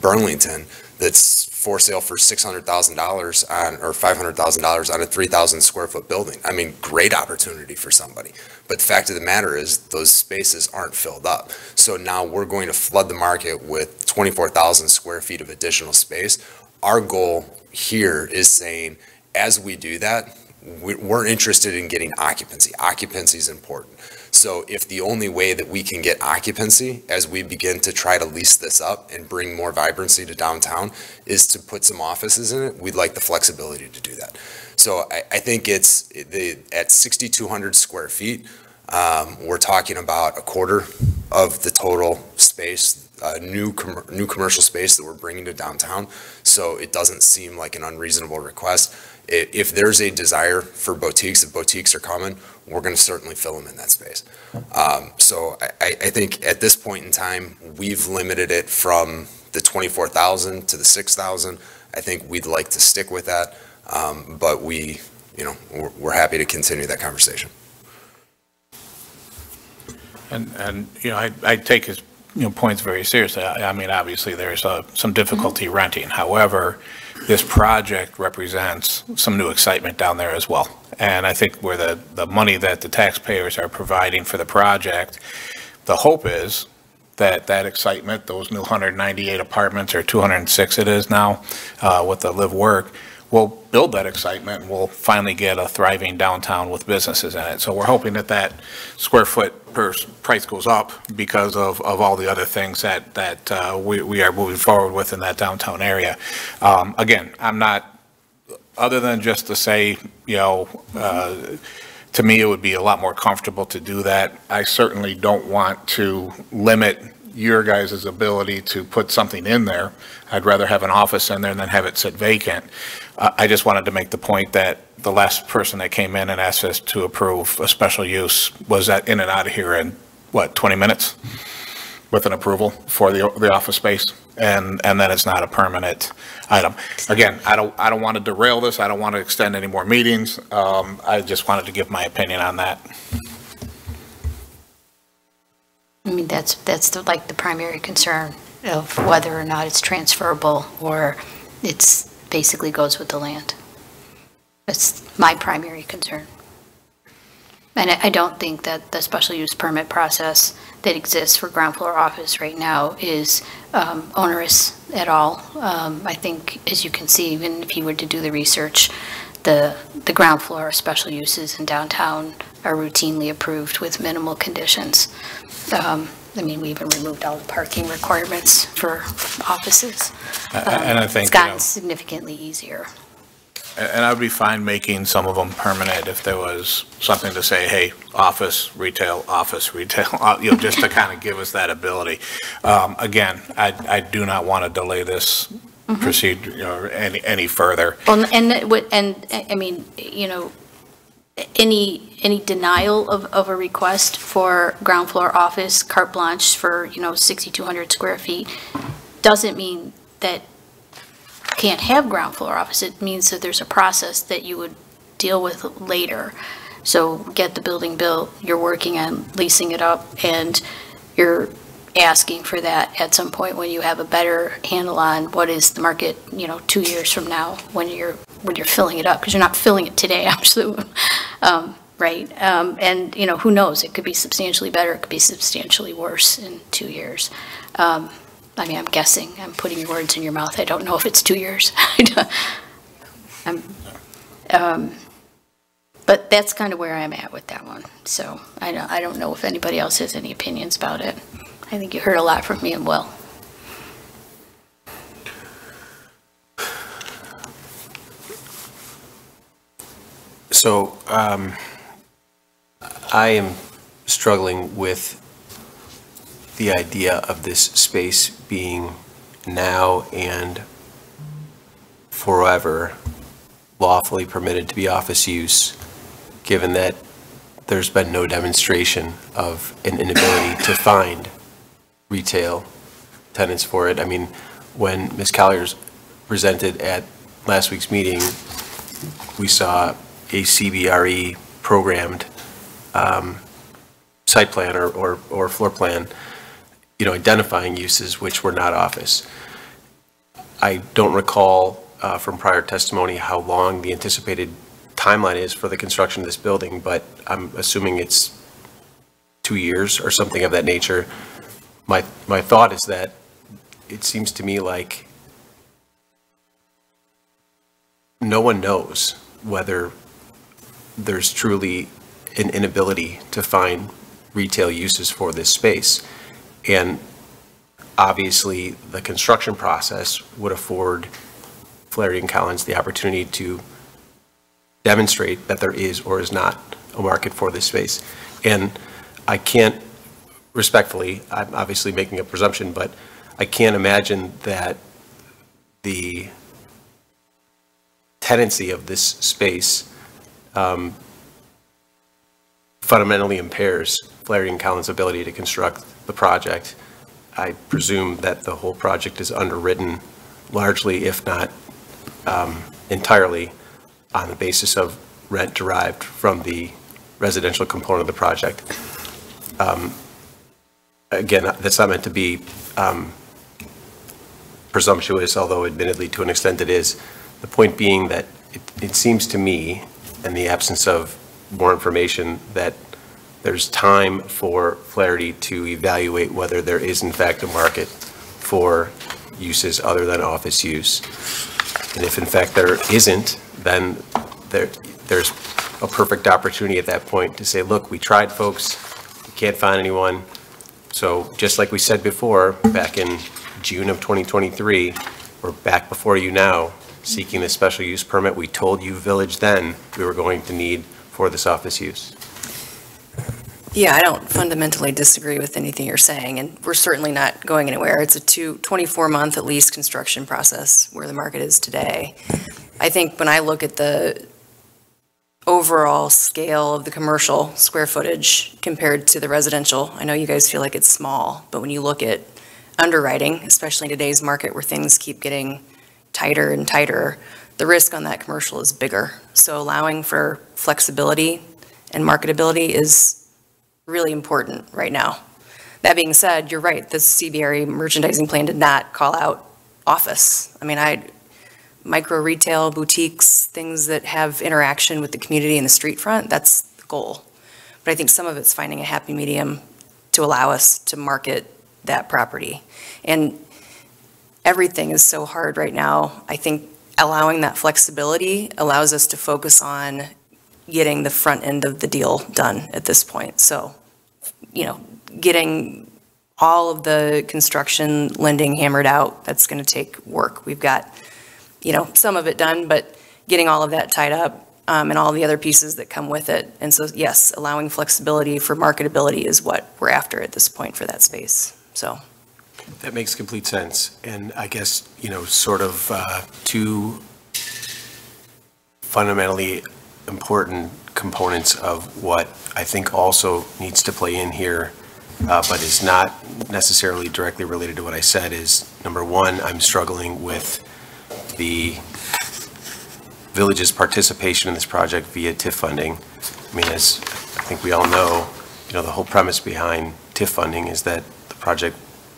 Burlington that's for sale for six hundred thousand dollars on, or five hundred thousand dollars on a three thousand square foot building. I mean, great opportunity for somebody. But the fact of the matter is, those spaces aren't filled up. So now we're going to flood the market with twenty-four thousand square feet of additional space. Our goal here is saying, as we do that, we're interested in getting occupancy. Occupancy is important. So if the only way that we can get occupancy as we begin to try to lease this up and bring more vibrancy to downtown is to put some offices in it, we'd like the flexibility to do that. So I, I think it's, the, at 6,200 square feet, um, we're talking about a quarter of the total space, uh, new, com- new commercial space that we're bringing to downtown. So it doesn't seem like an unreasonable request. I- if there's a desire for boutiques, if boutiques are common, we're going to certainly fill them in that space. Um, So I, I I think at this point in time, we've limited it from the 24,000 to the 6,000. I think we'd like to stick with that, um, but we, you know, we're, we're happy to continue that conversation. And, and, you know, I, I take his, you know, points very seriously. I, I mean, obviously, there's uh, some difficulty renting. However, this project represents some new excitement down there as well. And I think where the, the money that the taxpayers are providing for the project, the hope is that that excitement, those new 198 apartments, or 206 it is now, uh, with the live work, will build that excitement, and we'll finally get a thriving downtown with businesses in it. So we're hoping that that square foot per price goes up because of, of all the other things that, that uh, we, we are moving forward with in that downtown area. Um, Again, I'm not, other than just to say, you know, uh, to me, it would be a lot more comfortable to do that. I certainly don't want to limit your guys' ability to put something in there. I'd rather have an office in there than have it sit vacant. I I just wanted to make the point that the last person that came in and asked us to approve a special use was that in and out of here in, what, 20 minutes? With an approval for the, the office space, and, and then it's not a permanent item. Again, I don't, I don't want to derail this, I don't want to extend any more meetings, um, I just wanted to give my opinion on that. I mean, that's, that's the- like the primary concern of whether or not it's transferable or it's, basically goes with the land. That's my primary concern. And I don't think that the special use permit process that exists for ground floor office right now is um, onerous at all. Um, I think, as you can see, even if you were to do the research, the, the ground floor special uses in downtown are routinely approved with minimal conditions. Um, I mean, we even removed all the parking requirements for offices. A- And I It's think, you know, gotten significantly easier. and I'd be fine making some of them permanent if there was something to say, hey, office, retail, office, retail, [laughs] uh, you know, just to [laughs] kind of give us that ability. Um, Again, I, I do not want to delay this procedure or any, any further. Well, and, would- and, I I mean, you know, any, any denial of, of a request for ground floor office carte blanche for, you know, 6,200 square feet doesn't mean that can't have ground floor office. It means that there's a process that you would deal with later. So get the building built, you're working on leasing it up, and you're asking for that at some point when you have a better handle on what is the market, you know, two years from now, when you're, when you're filling it up, because you're not filling it today, [laughs] absolutely, um, right? Um, and, you know, who knows, it could be substantially better, it could be substantially worse in two years. Um, I mean, I'm guessing, I'm putting words in your mouth, I don't know if it's two years. [laughs] I'm, um, But that's kind of where I'm at with that one, so I don't, I don't know if anybody else has any opinions about it. I think you heard a lot from me and Will. So um, I am struggling with the idea of this space being now and forever lawfully permitted to be office use, given that there's been no demonstration of an inability to find retail tenants for it. I mean, when Ms. Colliers presented at last week's meeting, we saw a CBRE programmed um, site plan or, or, or floor plan, you know, identifying uses which were not office. I don't recall uh, from prior testimony how long the anticipated timeline is for the construction of this building, but I'm assuming it's two years or something of that nature. My, my thought is that it seems to me like no one knows whether there's truly an inability to find retail uses for this space. And obviously, the construction process would afford Flaherty and Collins the opportunity to demonstrate that there is or is not a market for this space. And I can't, respectfully, I'm obviously making a presumption, but I can't imagine that the tenancy of this space um, fundamentally impairs Flaherty and Collins' ability to construct the project. I presume that the whole project is underwritten largely, if not um, entirely, on the basis of rent derived from the residential component of the project. Um, Again, that's not meant to be um, presumptuous, although admittedly to an extent it is. The point being that it, it seems to me, in the absence of more information, that there's time for Flaherty to evaluate whether there is in fact a market for uses other than office use. And if in fact there isn't, then there, there's a perfect opportunity at that point to say, look, we tried, folks, we can't find anyone. So just like we said before, back in June of 2023, we're back before you now, seeking the special use permit we told you village then we were going to need for this office use. Yeah, I don't fundamentally disagree with anything you're saying, and we're certainly not going anywhere. It's a two, 24-month at least construction process where the market is today. I think when I look at the overall scale of the commercial square footage compared to the residential, I know you guys feel like it's small, but when you look at underwriting, especially in today's market where things keep getting tighter and tighter, the risk on that commercial is bigger. So allowing for flexibility and marketability is really important right now. That being said, you're right, the CBRE merchandising plan did not call out office. I mean, I, micro retail, boutiques, things that have interaction with the community and the street front, that's the goal. But I think some of it's finding a happy medium to allow us to market that property. And everything is so hard right now. I think allowing that flexibility allows us to focus on getting the front end of the deal done at this point. So, you know, getting all of the construction lending hammered out, that's going to take work. We've got, you know, some of it done, but getting all of that tied up um, and all the other pieces that come with it. And so, yes, allowing flexibility for marketability is what we're after at this point for that space. So, That makes complete sense. And I guess, you know, sort of uh, two fundamentally important components of what I think also needs to play in here, uh, but is not necessarily directly related to what I said, is, number one, I'm struggling with the village's participation in this project via TIF funding. I mean, as I think we all know, you know, the whole premise behind TIF funding is that the project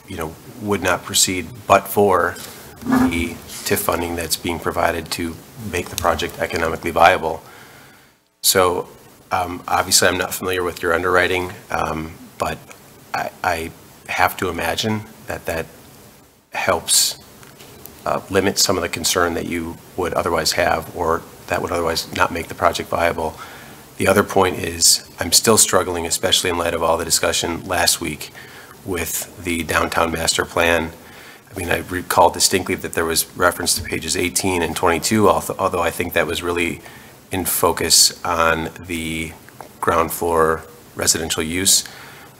you know, would not proceed but for the TIF funding that's being provided to make the project economically viable. So um, obviously, I'm not familiar with your underwriting, um, but I, I have to imagine that that helps uh, limit some of the concern that you would otherwise have or that would otherwise not make the project viable. The other point is, I'm still struggling, especially in light of all the discussion last week, with the downtown master plan. I mean, I recall distinctly that there was reference to pages 18 and 22, although although I think that was really in focus on the ground floor residential use.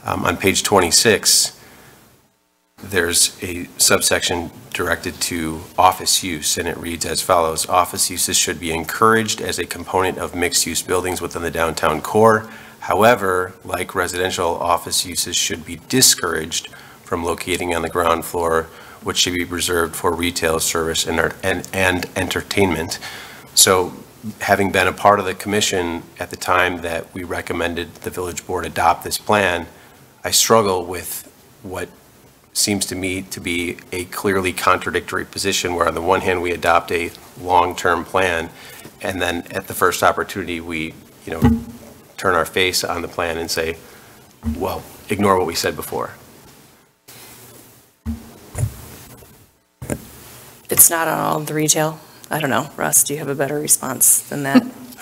Um, On page 26, there's a subsection directed to office use, and it reads as follows: "Office uses should be encouraged as a component of mixed-use buildings within the downtown core. However, like residential, office uses should be discouraged from locating on the ground floor, which should be reserved for retail, service, and, and, and entertainment. So having been a part of the commission at the time that we recommended the village board adopt this plan, I struggle with what seems to me to be a clearly contradictory position where on the one hand, we adopt a long-term plan, and then at the first opportunity, we, you know, turn our face on the plan and say, well, ignore what we said before. it's not on all the retail. I don't know. Russ, do you have a better response than that? [laughs]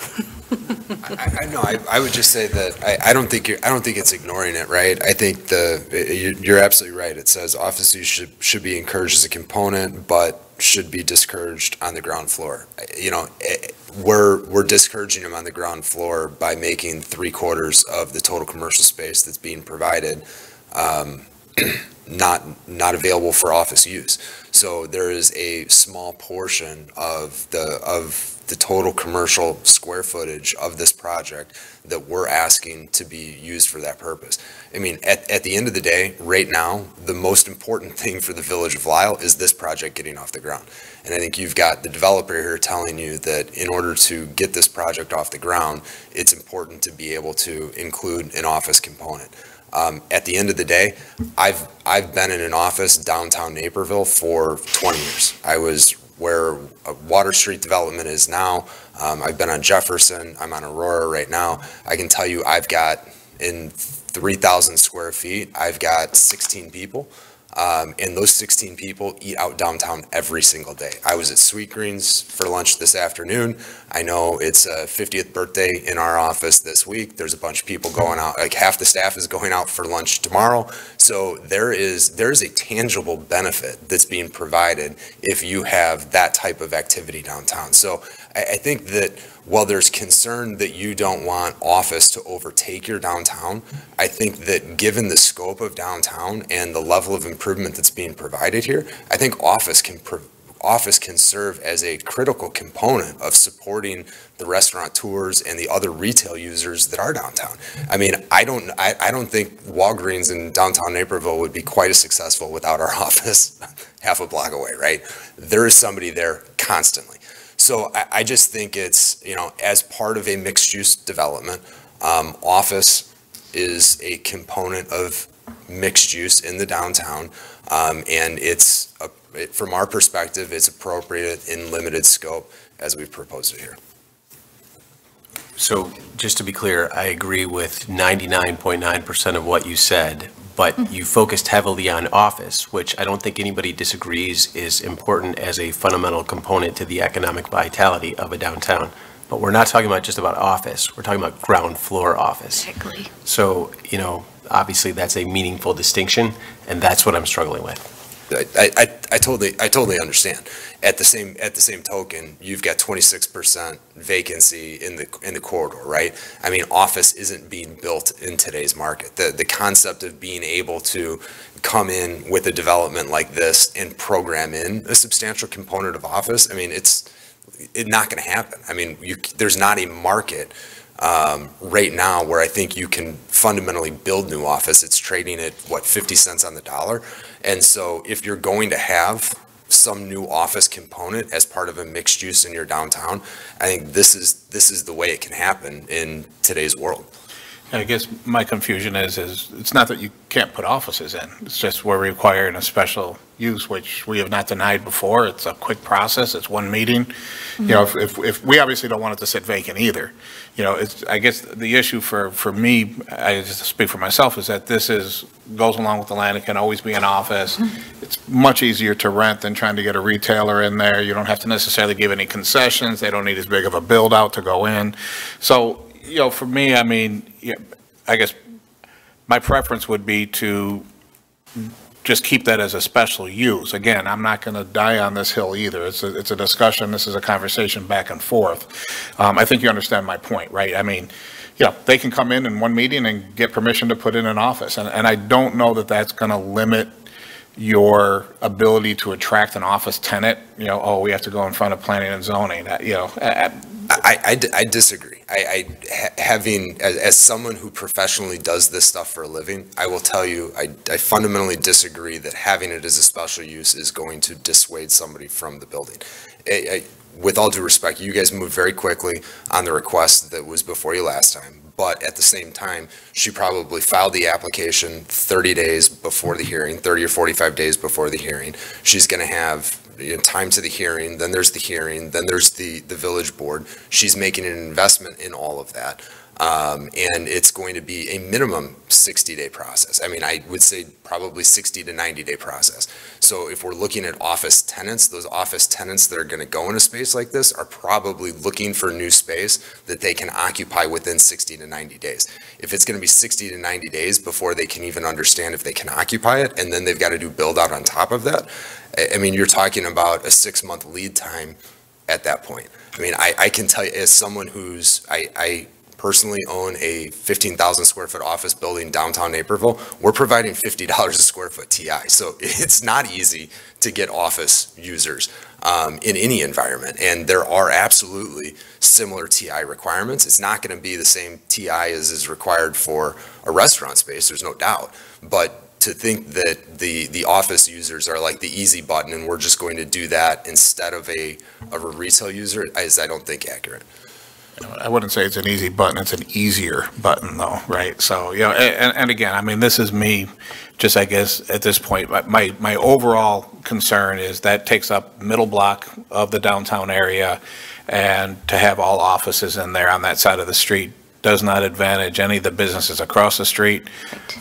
I, I know, I, I would just say that, I, I don't think you're, I don't think it's ignoring it, right? I think the, you- you're absolutely right. It says office use should, should be encouraged as a component, but should be discouraged on the ground floor. You know, eh, we're, we're discouraging them on the ground floor by making three quarters of the total commercial space that's being provided, um, [clears throat] not, not available for office use. So there is a small portion of the, of the total commercial square footage of this project that we're asking to be used for that purpose. I mean, at, at the end of the day, right now, the most important [laughs] thing for the village of Lisle is this project getting off the ground. And I think you've got the developer here telling you that in order to get this project off the ground, it's important to be able to include an office component. Um, at the end of the day, I've, I've been in an office downtown Naperville for 20 years. I was where uh, Water Street development is now. Um, I've been on Jefferson, I'm on Aurora right now. I can tell you I've got in 3,000 square feet, I've got 16 people. Um, and those 16 people eat out downtown every single day. I was at Sweet Greens for lunch this afternoon. I know it's a 50th birthday in our office this week. There's a bunch of people going out, like half the staff is going out for lunch tomorrow. So there is, there is a tangible benefit that's being provided if you have that type of activity downtown. So I, think that while there's concern that you don't want office to overtake your downtown, I think that given the scope of downtown and the level of improvement that's being provided here, I think office can, office can serve as a critical component of supporting the restaurateurs and the other retail users that are downtown. I mean, I don't, I, I don't think Walgreens in downtown Naperville would be quite as successful without our [laughs] office half a block away, right? There is somebody there constantly. So I, I just think it's, you know, as part of a mixed-use development, um, office is a component of mixed use in the downtown. Um, and it's, a- it- from our perspective, it's appropriate in limited scope as we've proposed it here. So just to be clear, I agree with 99.9% of what you said, but you focused heavily on office, which I don't think anybody disagrees is important as a fundamental component to the economic vitality of a downtown. But we're not talking about just about office, we're talking about ground floor office. Exactly. So, you know, obviously that's a meaningful distinction, and that's what I'm struggling with. I, I, I totally, I totally understand. At the same, at the same token, you've got twenty-six percent vacancy in the, in the corridor, right? I mean, office isn't being built in today's market. The, the concept of being able to come in with a development like this and program in a substantial component of office, I mean, it's, it's not gonna happen. I mean, you, there's not a market, um, right now where I think you can fundamentally build new office. It's trading at, what, fifty cents on the dollar? And so if you're going to have some new office component as part of a mixed use in your downtown, I think this is, this is the way it can happen in today's world. I guess my confusion is, is it's not that you can't put offices in. It's just we're requiring a special use, which we have not denied before. It's a quick process. It's one meeting. You know, if, if, if, we obviously don't want it to sit vacant either. You know, it's, I guess the issue for, for me, I just speak for myself, is that this is, goes along with the land. It can always be an office. [laughs] It's much easier to rent than trying to get a retailer in there. You don't have to necessarily give any concessions. They don't need as big of a build out to go in. So, you know, for me, I mean, yeah, I guess my preference would be to just keep that as a special use. Again, I'm not going to die on this hill either. It's a, it's a discussion, this is a conversation back and forth. Um, I think you understand my point, right? I mean, yeah, they can come in in one meeting and get permission to put in an office. And, and I don't know that that's going to limit your ability to attract an office tenant, you know, oh, we have to go in front of planning and zoning, that, you know, uh, I, I I disagree. I, I, ha- having, as, as someone who professionally does this stuff for a living, I will tell you, I, I fundamentally disagree that having it as a special use is going to dissuade somebody from the building. I- With all due respect, you guys moved very quickly on the request that was before you last time. But at the same time, she probably filed the application 30 days before the hearing, 30 or 45 days before the hearing. She's going to have you know, time to the hearing, then there's the hearing, then there's the, the village board. She's making an investment in all of that. Um, and it's going to be a minimum 60-day process. I mean, I would say probably 60 to 90-day process. So if we're looking at office tenants, those office tenants that are going to go in a space like this are probably looking for new space that they can occupy within 60 to 90 days. If it's going to be 60 to 90 days before they can even understand if they can occupy it, and then they've got to do build out on top of that, I, mean, you're talking about a six-month lead time at that point. I mean, I, I can tell you, as someone who's, I, I personally own a 15,000 square foot office building downtown Naperville, we're providing $50 a square foot TI. So [laughs] it's not easy to get office users um, in any environment. And there are absolutely similar TI requirements. It's not going to be the same TI as is required for a restaurant space, there's no doubt. But to think that the, the office users are like the easy button and we're just going to do that instead of a, of a retail user is, I don't think, accurate. I wouldn't say it's an easy button, it's an easier button though, right? So, you know, and, and again, I mean, this is me, just I guess at this point, my- my, my overall concern is that takes up middle block of the downtown area. And to have all offices in there on that side of the street does not advantage any of the businesses across the street.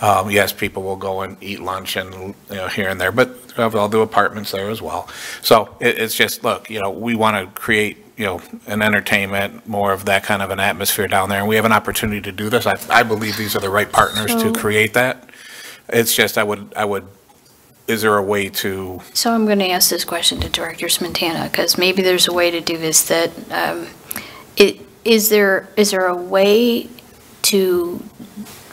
Um, yes, people will go and eat lunch and, you know, here and there, but they'll do apartments there as well. So it, it's just, look, you know, we want to create, you know, an entertainment, more of that kind of an atmosphere down there. And we have an opportunity to do this. I, I believe these are the right partners to create that. It's just, I would, I would, is there a way to, So I'm going to ask this question to Director Smetana, because maybe there's a way to do this that, um, it, is there, is there a way to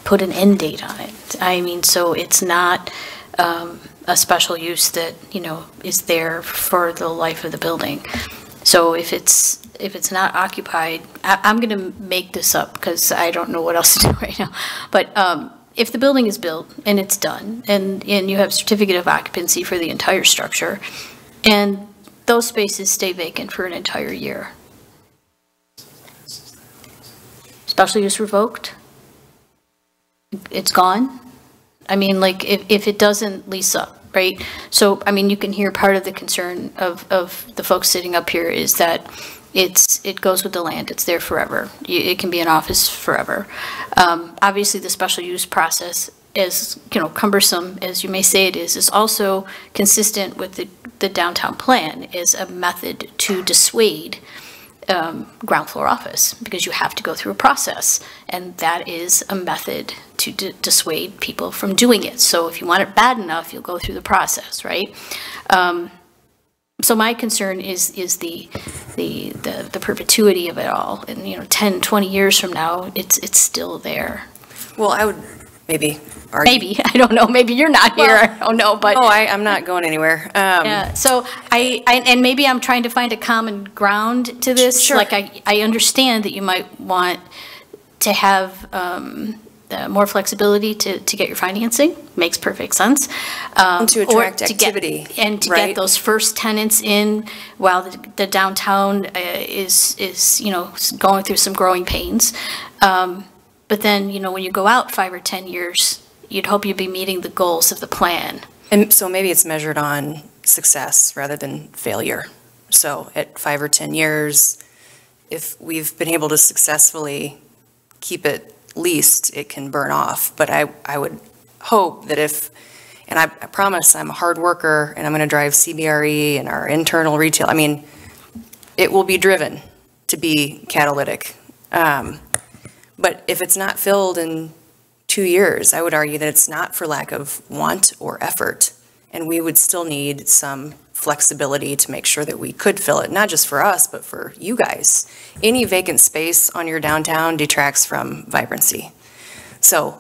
put an end date on it? I mean, so it's not um, a special use that, you know, is there for the life of the building. So if it's, if it's not occupied, I, I'm going to make this up because I don't know what else to do [laughs] right now. But um, if the building is built and it's done, and, and you have certificate of occupancy for the entire structure, and those spaces stay vacant for an entire year. Special use revoked? It's gone? I mean, like, if, if it doesn't lease up, right? So, I mean, you can hear part of the concern of, of the folks sitting up here is that It's, it goes with the land, it's there forever. It can be an office forever. Um, Obviously, the special use process, as, you know, cumbersome as you may say it is, is also consistent with the the downtown plan is a method to dissuade um, ground floor office, because you have to go through a process. And that is a method to di- dissuade people from doing it. So if you want it bad enough, you'll go through the process, right? Um, So my concern is, is the, the, the the perpetuity of it all. And, you know, 10, 20 years from now, it's, it's still there. Well, I would maybe. Maybe, [laughs] I don't know, maybe you're not here, I don't know, but. Oh, I, I'm not going anywhere. Um, Yeah, so I, I, and maybe I'm trying to find a common ground to this. Sure. Like, I, I understand that you might want to have, um, uh, more flexibility to, to get your financing, makes perfect sense. Um, And to or attract get- activity, And to right? get those first tenants in while the the downtown uh, is, is, you know, s- going through some growing pains. Um, But then, you know, when you go out five or 10 years, you'd hope you'd be meeting the goals of the plan. And so maybe it's measured on success rather than failure. So at five or 10 years, if we've been able to successfully keep it leased, it can burn off. But I, I would hope that if, and I, I promise I'm a hard worker and I'm going to drive CBRE and our internal retail, I mean, it will be driven to be catalytic. Um, But if it's not filled in two years, I would argue that it's not for lack of want or effort. And we would still need some flexibility to make sure that we could fill it, not just for us, but for you guys. Any vacant space on your downtown detracts from vibrancy. So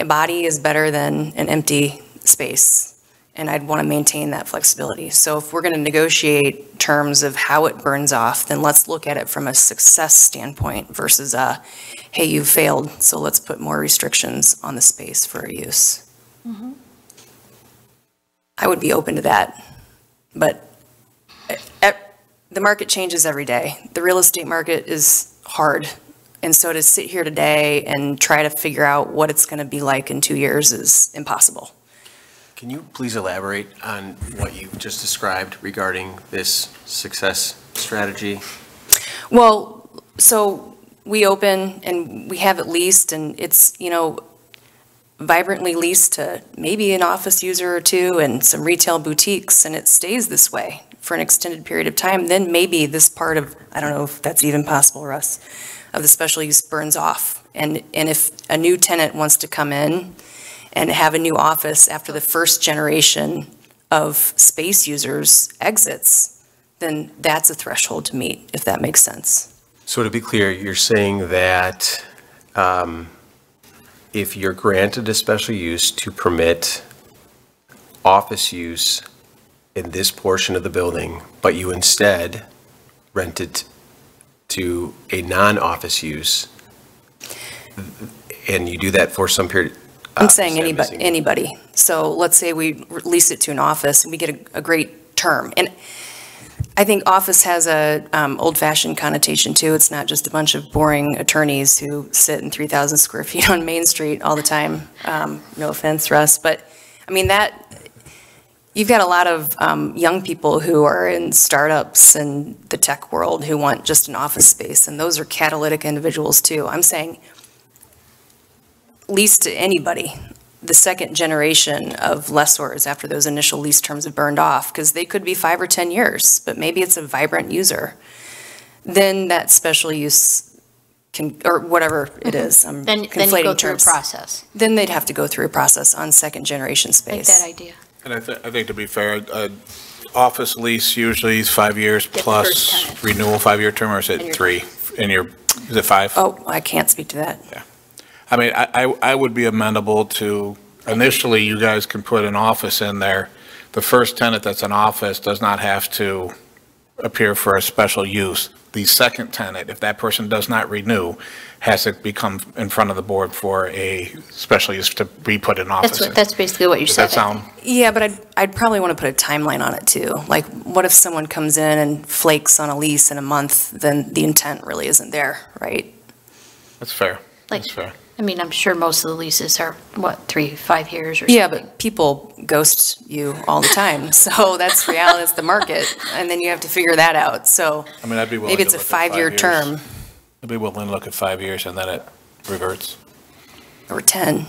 a body is better than an empty space, and I'd want to maintain that flexibility. So if we're going to negotiate terms of how it burns off, then let's look at it from a success standpoint versus a, hey, you failed, so let's put more restrictions on the space for use. I would be open to that, but eh, eh, the market changes every day. The real estate market is hard, and so to sit here today and try to figure out what it's going to be like in two years is impossible. Can you please elaborate on what you just described regarding this success strategy? Well, so we open and we have it leased and it's, you know, vibrantly leased to maybe an office user or two and some retail boutiques and it stays this way for an extended period of time, then maybe this part of, I don't know if that's even possible, Russ, of the special use burns off. And, and if a new tenant wants to come in and have a new office after the first generation of space users exits, then that's a threshold to meet, if that makes sense. So to be clear, you're saying that um, if you're granted a special use to permit office use in this portion of the building, but you instead rent it to a non-office use, and you do that for some period? I'm uh, saying anybody, anybody. So let's say we lease it to an office and we get a, a great term. And I think office has a um, old-fashioned connotation too. It's not just a bunch of boring attorneys who sit in 3,000 square [laughs] feet on Main Street all the time. Um, No offense, Russ, but, I mean, that, you've got a lot of um, young people who are in startups and the tech world who want just an office space, and those are catalytic individuals too. I'm saying lease to anybody, the second generation of lessors after those initial lease terms have burned off, because they could be five or 10 years, but maybe it's a vibrant user. Then that special use can, or whatever it is, I'm Mm-hmm. Then, then you go conflating through a terms. process. Then they'd have to go through a process on second-generation space. Like space. that idea. And I thi- I think to be fair, uh, office lease usually is five years the first plus tenant. renewal, five-year term, or is And it you're- three? And you're, is it five? Oh, I can't speak to that. I mean, I, I I would be amenable to, initially, you guys can put an office in there. The first tenant that's an office does not have to appear for a special use. The second tenant, if that person does not renew, has to become in front of the board for a special use to be put in office. That's what, that's basically what you Does said. that sound, Yeah, but I'd, I'd probably want to put a timeline on it too. Like, what if someone comes in and flakes on a lease in a month, then the intent really isn't there, right? that's fair. Like- That's fair. I mean, I'm sure most of the leases are, what, three, five years or Yeah, but people ghost you all the time, [laughs] so that's reality, that's the market, and then you have to figure that out, so I mean, I'd be willing maybe to it's a look at five five-year years. term, I'd be willing to look at five years and then it reverts. or 10.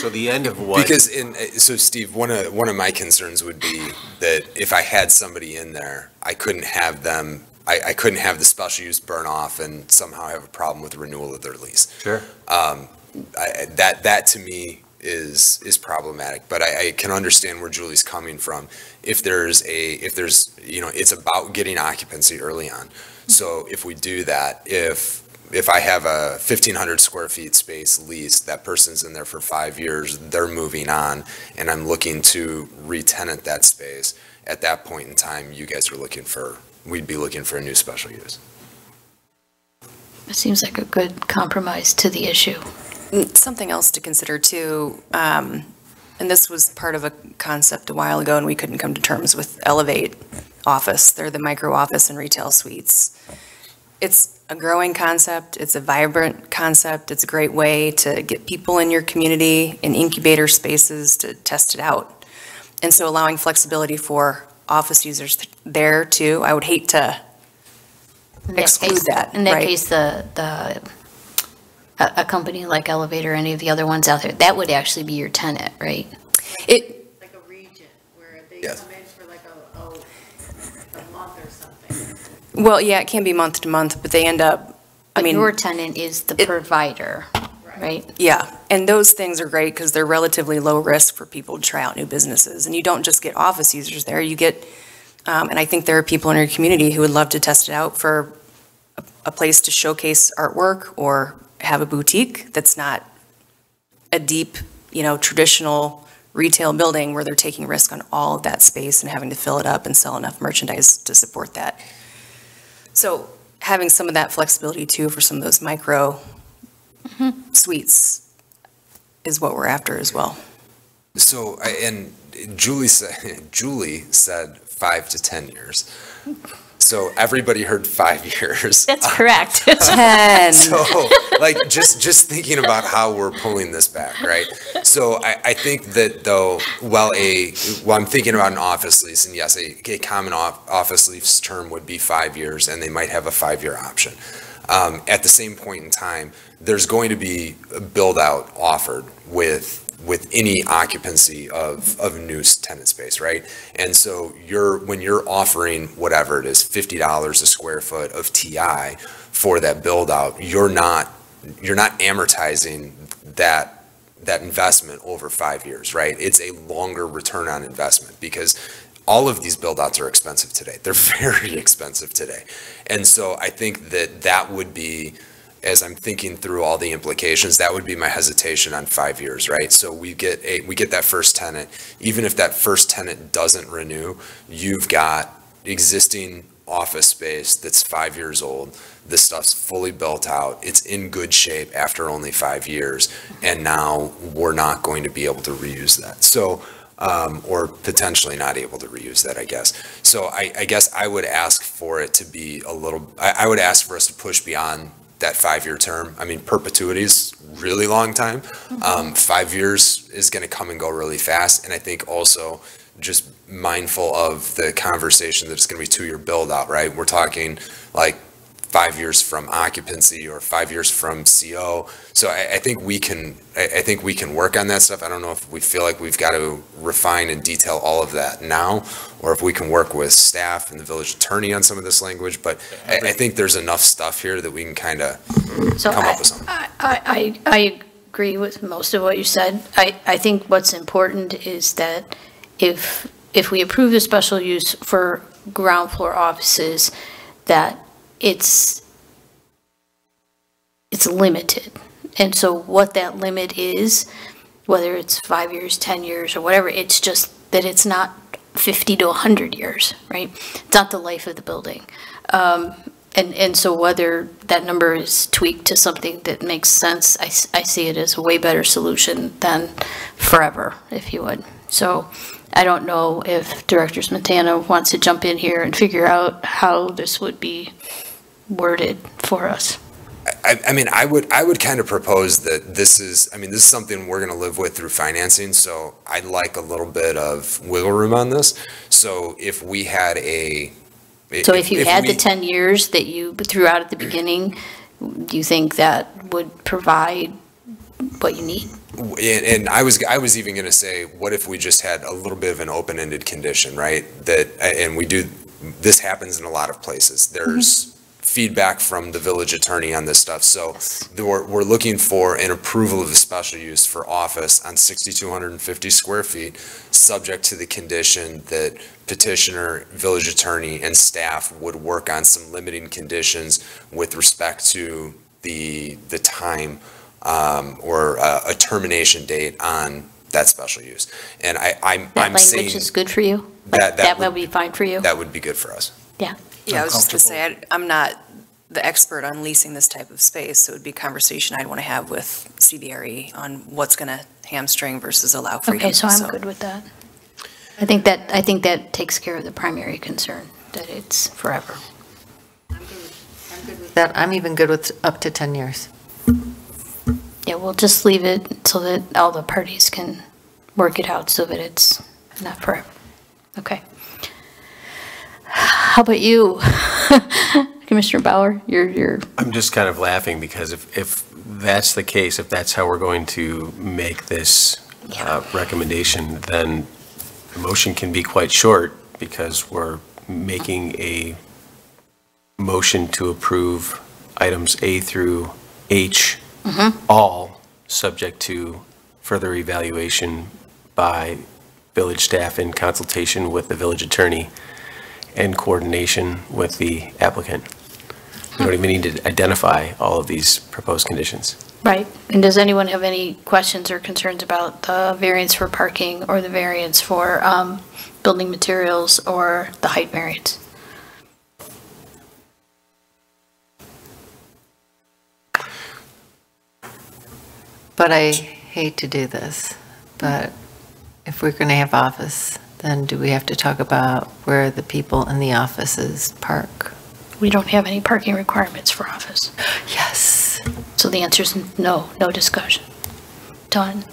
So the end of what? Because in, uh, so Steve, one of, one of my concerns would be that if I had somebody in there, I couldn't have them, I, I couldn't have the special use burn off and somehow have a problem with the renewal of their lease. Sure. Um, I, that, that to me is, is problematic, but I, I can understand where Julie's coming from. If there's a, if there's, you know, it's about getting occupancy early on. So if we do that, if, if I have a fifteen hundred square feet space leased, that person's in there for five years, they're moving on, and I'm looking to re-tenant that space, at that point in time, you guys are looking for, we'd be looking for a new special use. It seems like a good compromise to the issue. Something else to consider too, um, and this was part of a concept a while ago, and we couldn't come to terms with Elevate Office. They're the micro office and retail suites. It's a growing concept, it's a vibrant concept, it's a great way to get people in your community, in incubator spaces, to test it out. And so allowing flexibility for office users there too, I would hate to In that Exclude case- that, In that right. case, the, the, a, a company like Elevator, any of the other ones out there, that would actually be your tenant, right? It, Like a region where they Yes. come in for like a, a, a month or something. well, yeah, it can be month to month, but they end up, I mean. your tenant is the it- provider, right? Yeah, and those things are great because they're relatively low risk for people to try out new businesses. And you don't just get office users there, you get, um, and I think there are people in your community who would love to test it out for a, a place to showcase artwork or have a boutique that's not a deep, you know, traditional retail building where they're taking risk on all of that space and having to fill it up and sell enough merchandise to support that. So having some of that flexibility too for some of those micro suites is what we're after as well. So, and Julie said, [laughs] Julie said five to 10 years. So everybody heard five [laughs] years. That's correct. [laughs] Ten. So, like, just, just thinking about how we're pulling this back, right? So I, I think that though, well, a, well, I'm thinking about an office lease, and yes, a, a common off, office lease term would be five years, and they might have a five-year option. Um, at the same point in time, there's going to be a build-out offered with, with any occupancy of, of new tenant space, right? And so you're, when you're offering whatever it is, fifty dollars a square foot of TI for that build-out, you're not, you're not amortizing that, that investment over five years, right? It's a longer return on investment because all of these build-outs are expensive today. They're [laughs] very expensive today. And so I think that that would be, as I'm thinking through all the implications, that would be my hesitation on five years, right? So we get a, we get that first tenant, even if that first tenant doesn't renew, you've got existing office space that's five years old. This stuff's fully built out. It's in good shape after only five years. And now we're not going to be able to reuse that. So, um, or potentially not able to reuse that, I guess. So I, I guess I would ask for it to be a little, I, I would ask for us to push beyond that five-year term. I mean, perpetuity is really long time. Um, five years is going to come and go really fast. And I think also just mindful of the conversation that it's going to be two-year build-out, right? We're talking like five years from occupancy or five years from CO. So I, I think we can, I, I think we can work on that stuff. I don't know if we feel like we've got to refine and detail all of that now, or if we can work with staff and the village attorney on some of this language, but I, I think there's enough stuff here that we can kind of So come I- up with something. I, I, I agree with most of what you said. I, I think what's important is that if, if we approve the special use for ground floor offices, that it's, it's limited. And so what that limit is, whether it's five years, 10 years, or whatever, it's just that it's not 50 to 100 years, right? It's not the life of the building. Um, and, and so whether that number is tweaked to something that makes sense, I, I see it as a way better solution than forever, if you would. So I don't know if Director Smetana wants to jump in here and figure out how this would be worded for us. I, I mean, I would, I would kind of propose that this is, I mean, this is something we're gonna live with through financing, so I'd like a little bit of wiggle room on this. So if we had a. So if you had the 10 years that you threw out at the beginning, do you think that would provide what you need? And, and I was, I was even gonna say, what if we just had a little bit of an open-ended condition, right? That, and we do, this happens in a lot of places. There's mm-hmm. Feedback from the village attorney on this stuff. So the- we're, we're looking for an approval of a special use for office on 6,250 square feet, subject to the condition that petitioner, village attorney, and staff would work on some limiting conditions with respect to the, the time um, or a a termination date on that special use. And I, I'm, That I'm saying language is good for you? that, that That would be fine for you? that would be good for us. Yeah, I was just gonna say, I- I'm not the expert on leasing this type of space, so it would be a conversation I'd want to have with CBRE on what's going to hamstring versus allow freedom. Okay, so I'm good with that. I think that, I think that takes care of the primary concern, that it's forever. I'm good with that, I'm even good with up to 10 years. Yeah, we'll just leave it so that all the parties can work it out so that it's not forever. Okay. How about you? [laughs] Commissioner Bauer, you're, you're, I'm just kind of laughing because if, if that's the case, if that's how we're going to make this uh, recommendation, then the motion can be quite short because we're making a motion to approve items A through H, all subject to further evaluation by village staff in consultation with the village attorney and coordination with the applicant. We don't even need to identify all of these proposed conditions. right. And does anyone have any questions or concerns about the variance for parking or the variance for um, building materials or the height variance? But I hate to do this, but if we're going to have office, then do we have to talk about where the people in the offices park? We don't have any parking requirements for office. Yes. So the answer is no, no discussion. Done.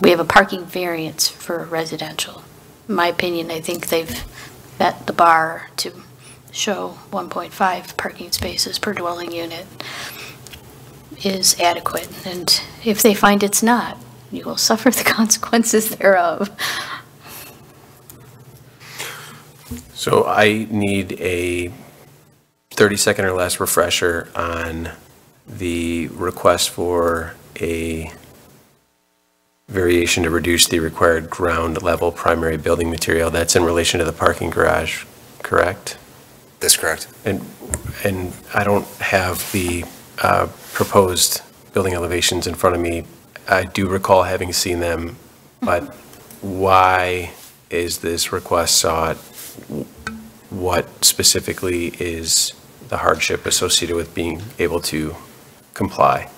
We have a parking variance for residential. In my opinion, I think they've met the bar to show 1.5 parking spaces per dwelling unit is adequate. And if they find it's not, you will suffer the [laughs] consequences thereof. So I need a 30-second or less refresher on the request for a variation to reduce the required ground level primary building material. That's in relation to the parking garage, correct? That's correct. And, and I don't have the uh, proposed building elevations in front of me. I do recall having seen them, but why is this request sought? What specifically is the hardship associated with being able to comply?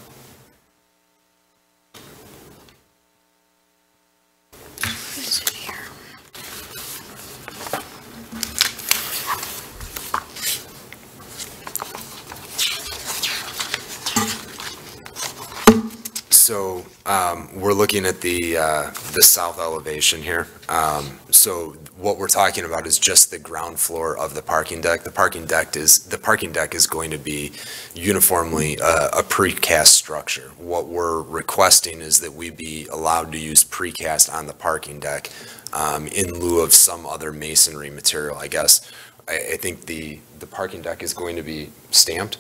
So um, we're looking at the, uh, the south elevation here. Um, So what we're talking about is just the ground floor of the parking deck. The parking deck is, the parking deck is going to be uniformly uh, a precast structure. What we're requesting is that we be allowed to use precast on the parking deck um, in lieu of some other masonry material, I guess. I, I think the, the parking deck is going to be stamped.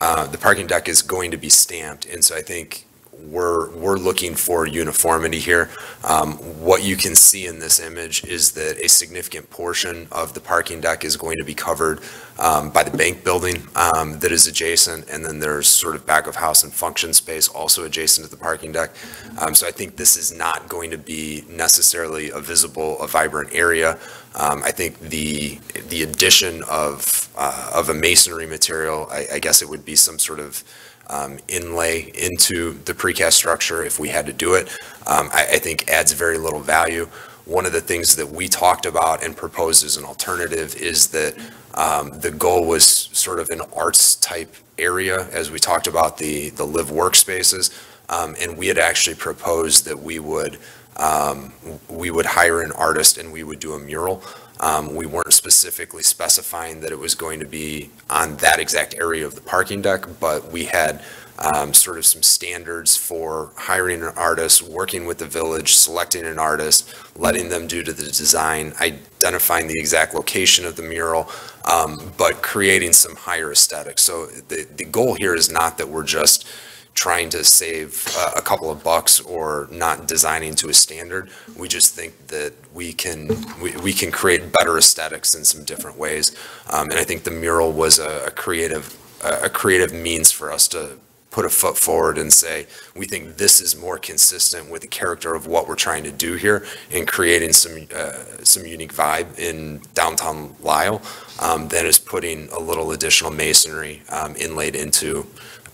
Uh, The parking deck is going to be stamped, and so I think we're, we're looking for uniformity here. Um, What you can see in this image is that a significant portion of the parking deck is going to be covered um, by the bank building um, that is adjacent, and then there's sort of back of house and function space also adjacent to the parking deck. Um, So I think this is not going to be necessarily a visible, a vibrant area. Um, I think the, the addition of, uh, of a masonry material, I, I guess it would be some sort of um, inlay into the precast structure if we had to do it, um, I, I think adds very little value. One of the things that we talked about and proposed as an alternative is that um, the goal was sort of an arts type area, as we talked about the, the live workspaces. Um, and we had actually proposed that we would, um, we would hire an artist and we would do a mural. Um, we weren't specifically specifying that it was going to be on that exact area of the parking deck, but we had um, sort of some standards for hiring an artist, working with the village, selecting an artist, letting them do to the design, identifying the exact location of the mural, um, but creating some higher aesthetics. So the, the goal here is not that we're just trying to save uh, a couple of bucks or not designing to a standard. We just think that we can, we, we can create better aesthetics in some different ways. Um, and I think the mural was a, a creative, a creative means for us to put a foot forward and say, we think this is more consistent with the character of what we're trying to do here in creating some, uh, some unique vibe in downtown Lisle um, than is putting a little additional masonry, um, inlaid into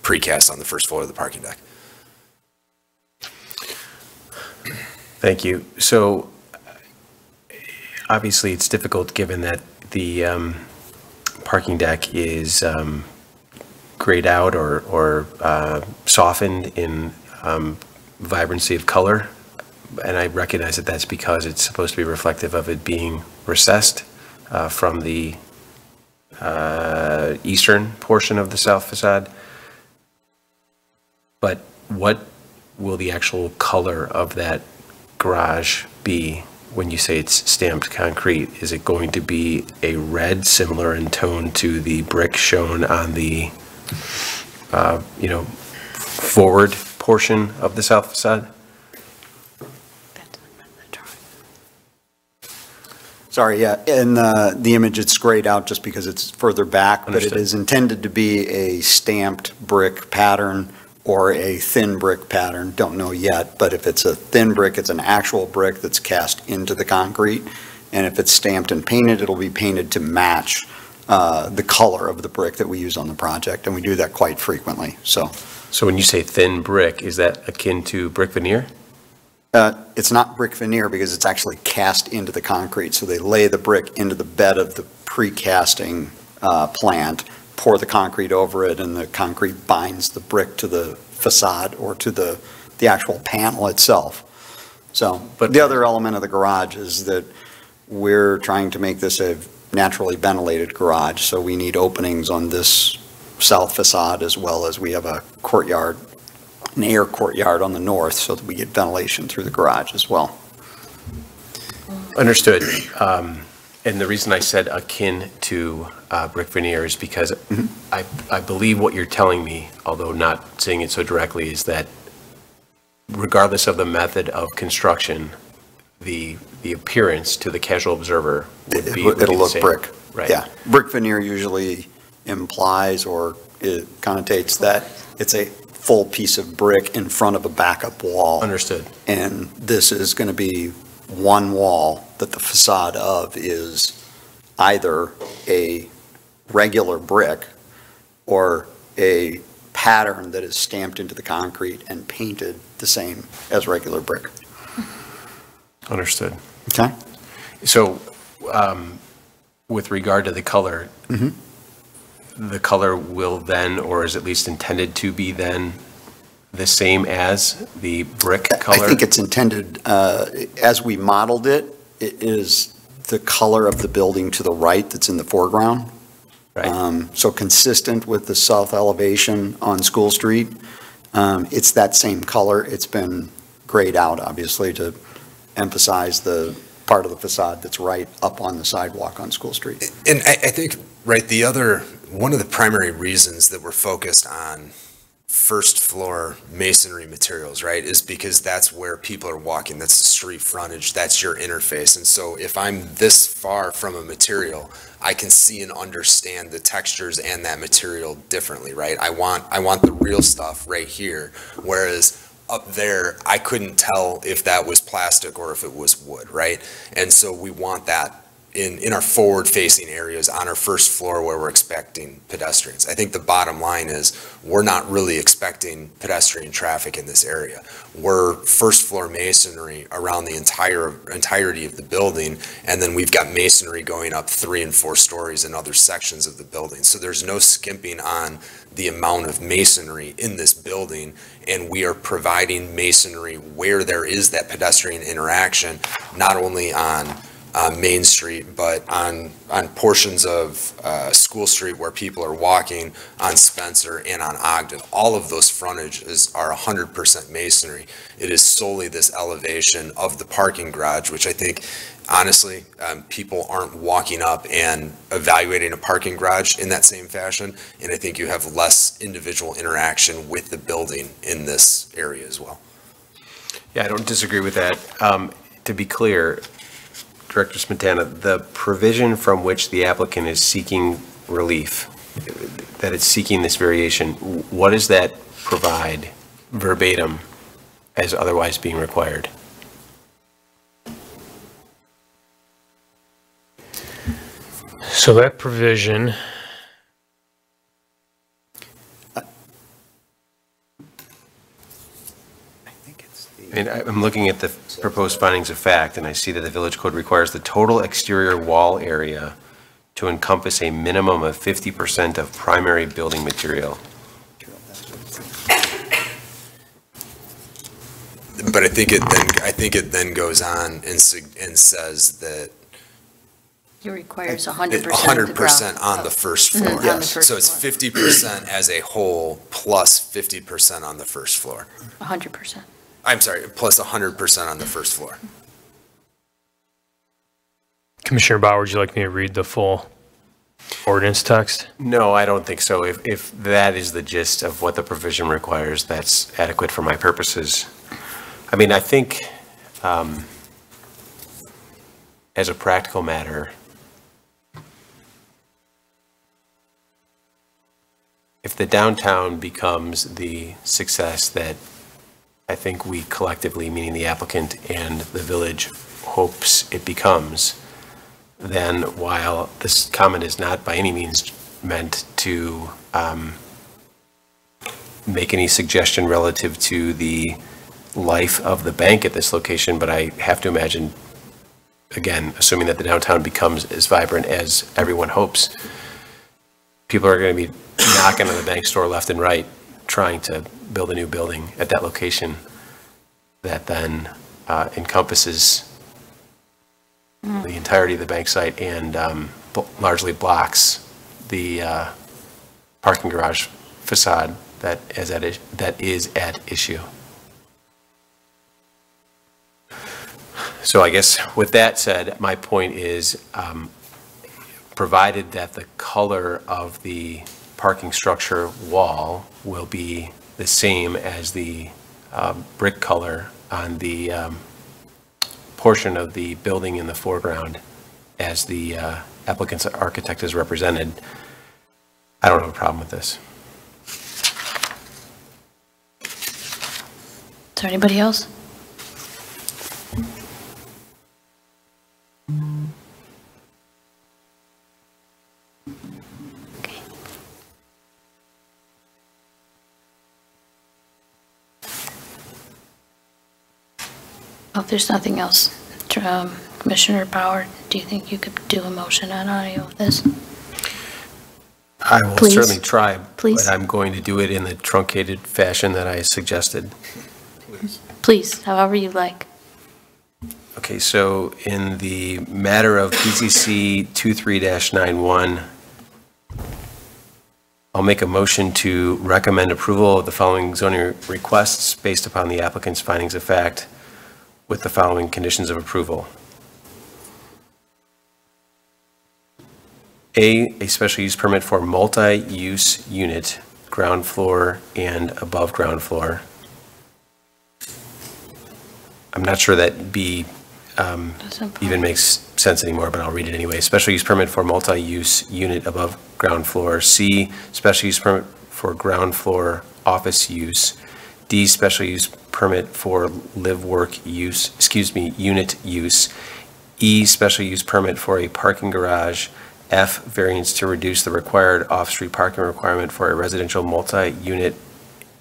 precast on the first floor of the parking deck. Thank you. So obviously, it's difficult, given that the um, parking deck is um, grayed out or or uh, softened in um, vibrancy of color. And I recognize that that's because it's supposed to be reflective of it being recessed uh, from the uh, eastern portion of the south facade. But what will the actual color of that garage be when you say it's stamped concrete? Is it going to be a red similar in tone to the brick shown on the, uh, you know, forward portion of the south facade? Sorry, yeah, in uh, the image, it's grayed out just because it's further back, but it is intended to be a stamped brick pattern or a thin brick pattern, don't know yet, but if it's a thin brick, it's an actual brick that's cast into the concrete, and if it's stamped and painted, it'll be painted to match uh, the color of the brick that we use on the project, and we do that quite frequently, so. So when you say thin brick, is that akin to brick veneer? Uh, It's not brick veneer because it's actually cast into the concrete. So they lay the brick into the bed of the precasting uh, plant, pour the concrete over it, and the concrete binds the brick to the facade or to the, the actual panel itself. So, But- the other element of the garage is that we're trying to make this a naturally ventilated garage, so we need openings on this south facade as well as we have a courtyard an air courtyard on the north so that we get ventilation through the garage as well. Understood. Um, And the reason I said akin to uh, brick veneer is because I, I believe what you're telling me, although not saying it so directly, is that regardless of the method of construction, the, the appearance to the casual observer would be. would be It'll the look same. brick. Right. Yeah. Brick veneer usually implies or it connotates that it's a full piece of brick in front of a backup wall. Understood. And this is going to be one wall that the facade of is either a regular brick or a pattern that is stamped into the concrete and painted the same as regular brick. Understood. Okay? So um, with regard to the color, Mhm. the color will then, or is at least intended to be then, the same as the brick color? I think it's intended, uh, as we modeled it, it is the color of the building to the right that's in the foreground. Right. Um, So consistent with the south elevation on School Street. Um, It's that same color. It's been grayed out, obviously, to emphasize the part of the facade that's right up on the sidewalk on School Street. And I, I think, right, the other, one of the primary reasons that we're focused on first floor masonry materials, right, is because that's where people are walking, that's the street frontage, that's your interface. And so if I'm this far from a material, I can see and understand the textures and that material differently, right? I want, I want the real stuff right here, whereas up there, I couldn't tell if that was plastic or if it was wood, right? And so we want that in, in our forward-facing areas on our first floor where we're expecting pedestrians. I think the bottom line is, we're not really expecting pedestrian traffic in this area. We're first-floor masonry around the entire, entirety of the building, and then we've got masonry going up three and four stories in other sections of the building. So there's no skimping on the amount of masonry in this building, and we are providing masonry where there is that pedestrian interaction, not only on uh, Main Street, but on, on portions of uh, School Street where people are walking, on Spencer and on Ogden. All of those frontages are 100% masonry. It is solely this elevation of the parking garage, which I think, honestly, um, people aren't walking up and evaluating a parking garage in that same fashion, and I think you have less individual interaction with the building in this area as well. Yeah, I don't disagree with that. Um, To be clear, Director Smetana, the provision from which the applicant is seeking relief, that it's seeking this variation, what does that provide verbatim as otherwise being required? So that provision, I mean, I- I'm looking at the proposed findings of fact, and I see that the village code requires the total exterior wall area to encompass a minimum of 50% of primary building material. But I think it then, I think it then goes on and, sig- and says that It requires 100% of the hundred ground. percent on the first Mhm, floor. on the Yes. first So it's floor. fifty percent as a whole, plus plus fifty percent on the first floor. 100%. I'm sorry, plus plus hundred percent on the first floor. Commissioner Bauer, would you like me to read the full ordinance text? No, I don't think so. If, if that is the gist of what the provision requires, that's adequate for my purposes. I mean, I think, um, as a practical matter, if the downtown becomes the success that I think we collectively, meaning the applicant and the village, hopes it becomes, then while this comment is not by any means meant to um, make any suggestion relative to the life of the bank at this location, but I have to imagine, again, assuming that the downtown becomes as vibrant as everyone hopes, people are going to be knocking on the bank store left and right, trying to build a new building at that location that then uh, encompasses the entirety of the bank site and um, largely blocks the uh, parking garage facade that is at, is- that is at issue. So I guess with that said, my point is, um, provided that the color of the parking structure wall will be the same as the um, brick color on the um, portion of the building in the foreground as the uh, applicant's architect is represented, I don't have a problem with this. Is there anybody else? Well, If there's nothing else, um, Commissioner Bauer, do you think you could do a motion on audio of this? I will Please. certainly try, Please. but I'm going to do it in the truncated fashion that I suggested. Please, however you like. Okay, so in the matter of PCC 23-91, I'll make a motion to recommend approval of the following zoning requests based upon the applicant's findings of fact with the following conditions of approval. A, a special use permit for multi-use unit, ground floor and above ground floor. I'm not sure that B um, even makes sense anymore, but I'll read it anyway. Special use permit for multi-use unit above ground floor. C, special use permit for ground floor office use. D, special use permit for live-work use, excuse me, unit use. E, special use permit for a parking garage. F, variance to reduce the required off-street parking requirement for a residential multi-unit,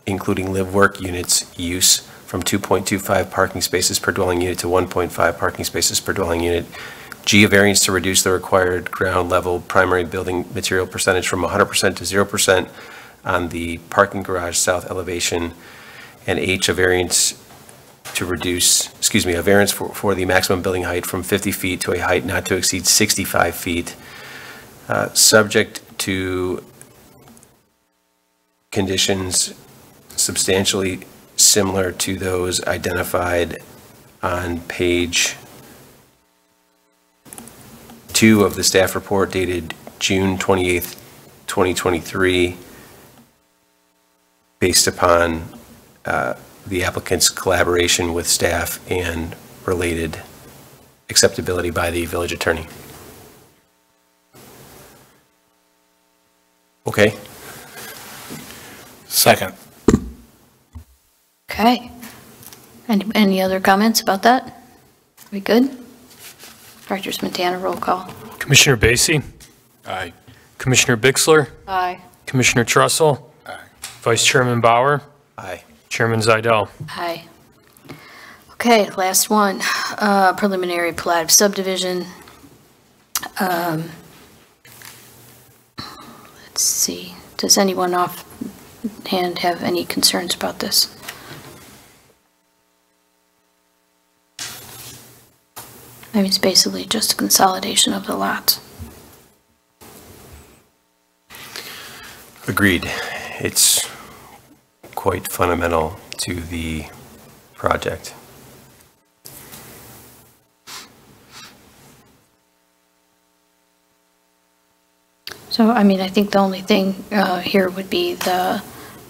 including live-work units, use from 2.25 parking spaces per dwelling unit to 1.5 parking spaces per dwelling unit. G, a variance to reduce the required ground level primary building material percentage from 100% to 0% on the parking garage south elevation. And H, a variance to reduce, excuse me, a variance for, for the maximum building height from 50 feet to a height not to exceed 65 feet, uh, subject to conditions substantially similar to those identified on page two of the staff report dated June 28th, 2023, based upon uh, the applicant's collaboration with staff and related acceptability by the village attorney. Okay, Second. Okay. Any, any other comments about that? We good? Director Smetana, roll call. Commissioner Basie? Aye. Commissioner Bixler? Aye. Commissioner Trussell? Aye. Vice Chairman Bauer? aye. Chairman Zaidel? Aye. Okay, last one, uh, preliminary plat of subdivision. Um, Let's see, does anyone offhand have any concerns about this? I mean, it's basically just a consolidation of the lots. Agreed. It's quite fundamental to the project. So, I mean, I think the only thing uh, here would be the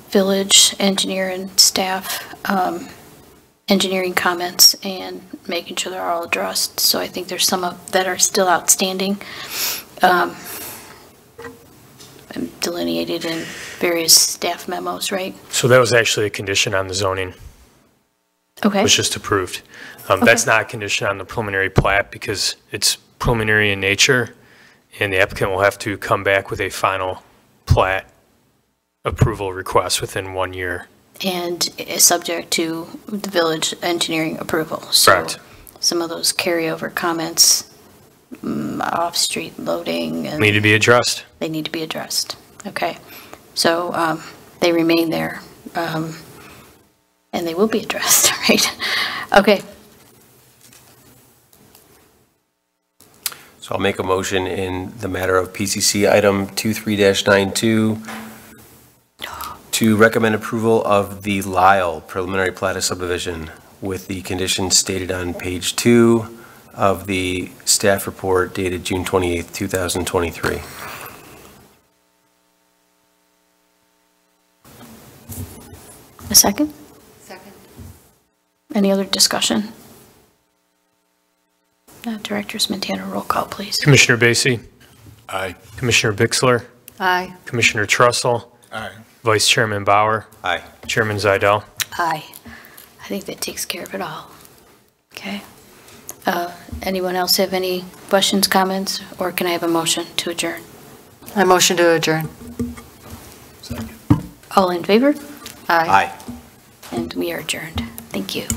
village engineer and staff um, engineering comments and making sure they're all addressed. So I think there's some of- that are still outstanding, um, delineated in various staff memos, right? So that was actually a condition on the zoning, Okay, was just approved. Um, That's Okay. not a condition on the preliminary plat because it's preliminary in nature, and the applicant will have to come back with a final plat approval request within one year. and is subject to the village engineering approval. So Correct. Some of those carryover comments, mm, off-street loading and. Need to be addressed. they need to be addressed. Okay, so um, they remain there, um, and they will be addressed, [laughs] right? Okay, So I'll make a motion in the matter of PCC item 23-92 to recommend approval of the Lisle preliminary plat subdivision with the conditions stated on page two of the staff report dated June 28th, 2023. A second? Second. Any other discussion? Uh, Director Smetana, roll call, please. Commissioner Basie? Aye. Commissioner Bixler? Aye. Commissioner Trussell? Aye. Vice Chairman Bauer? Aye. Chairman Zaidel? Aye. I think that takes care of it all. Okay. Uh, Anyone else have any questions, comments, or can I have a motion to adjourn? I motion to adjourn. Second. All in favor? Aye. And we are adjourned. Thank you.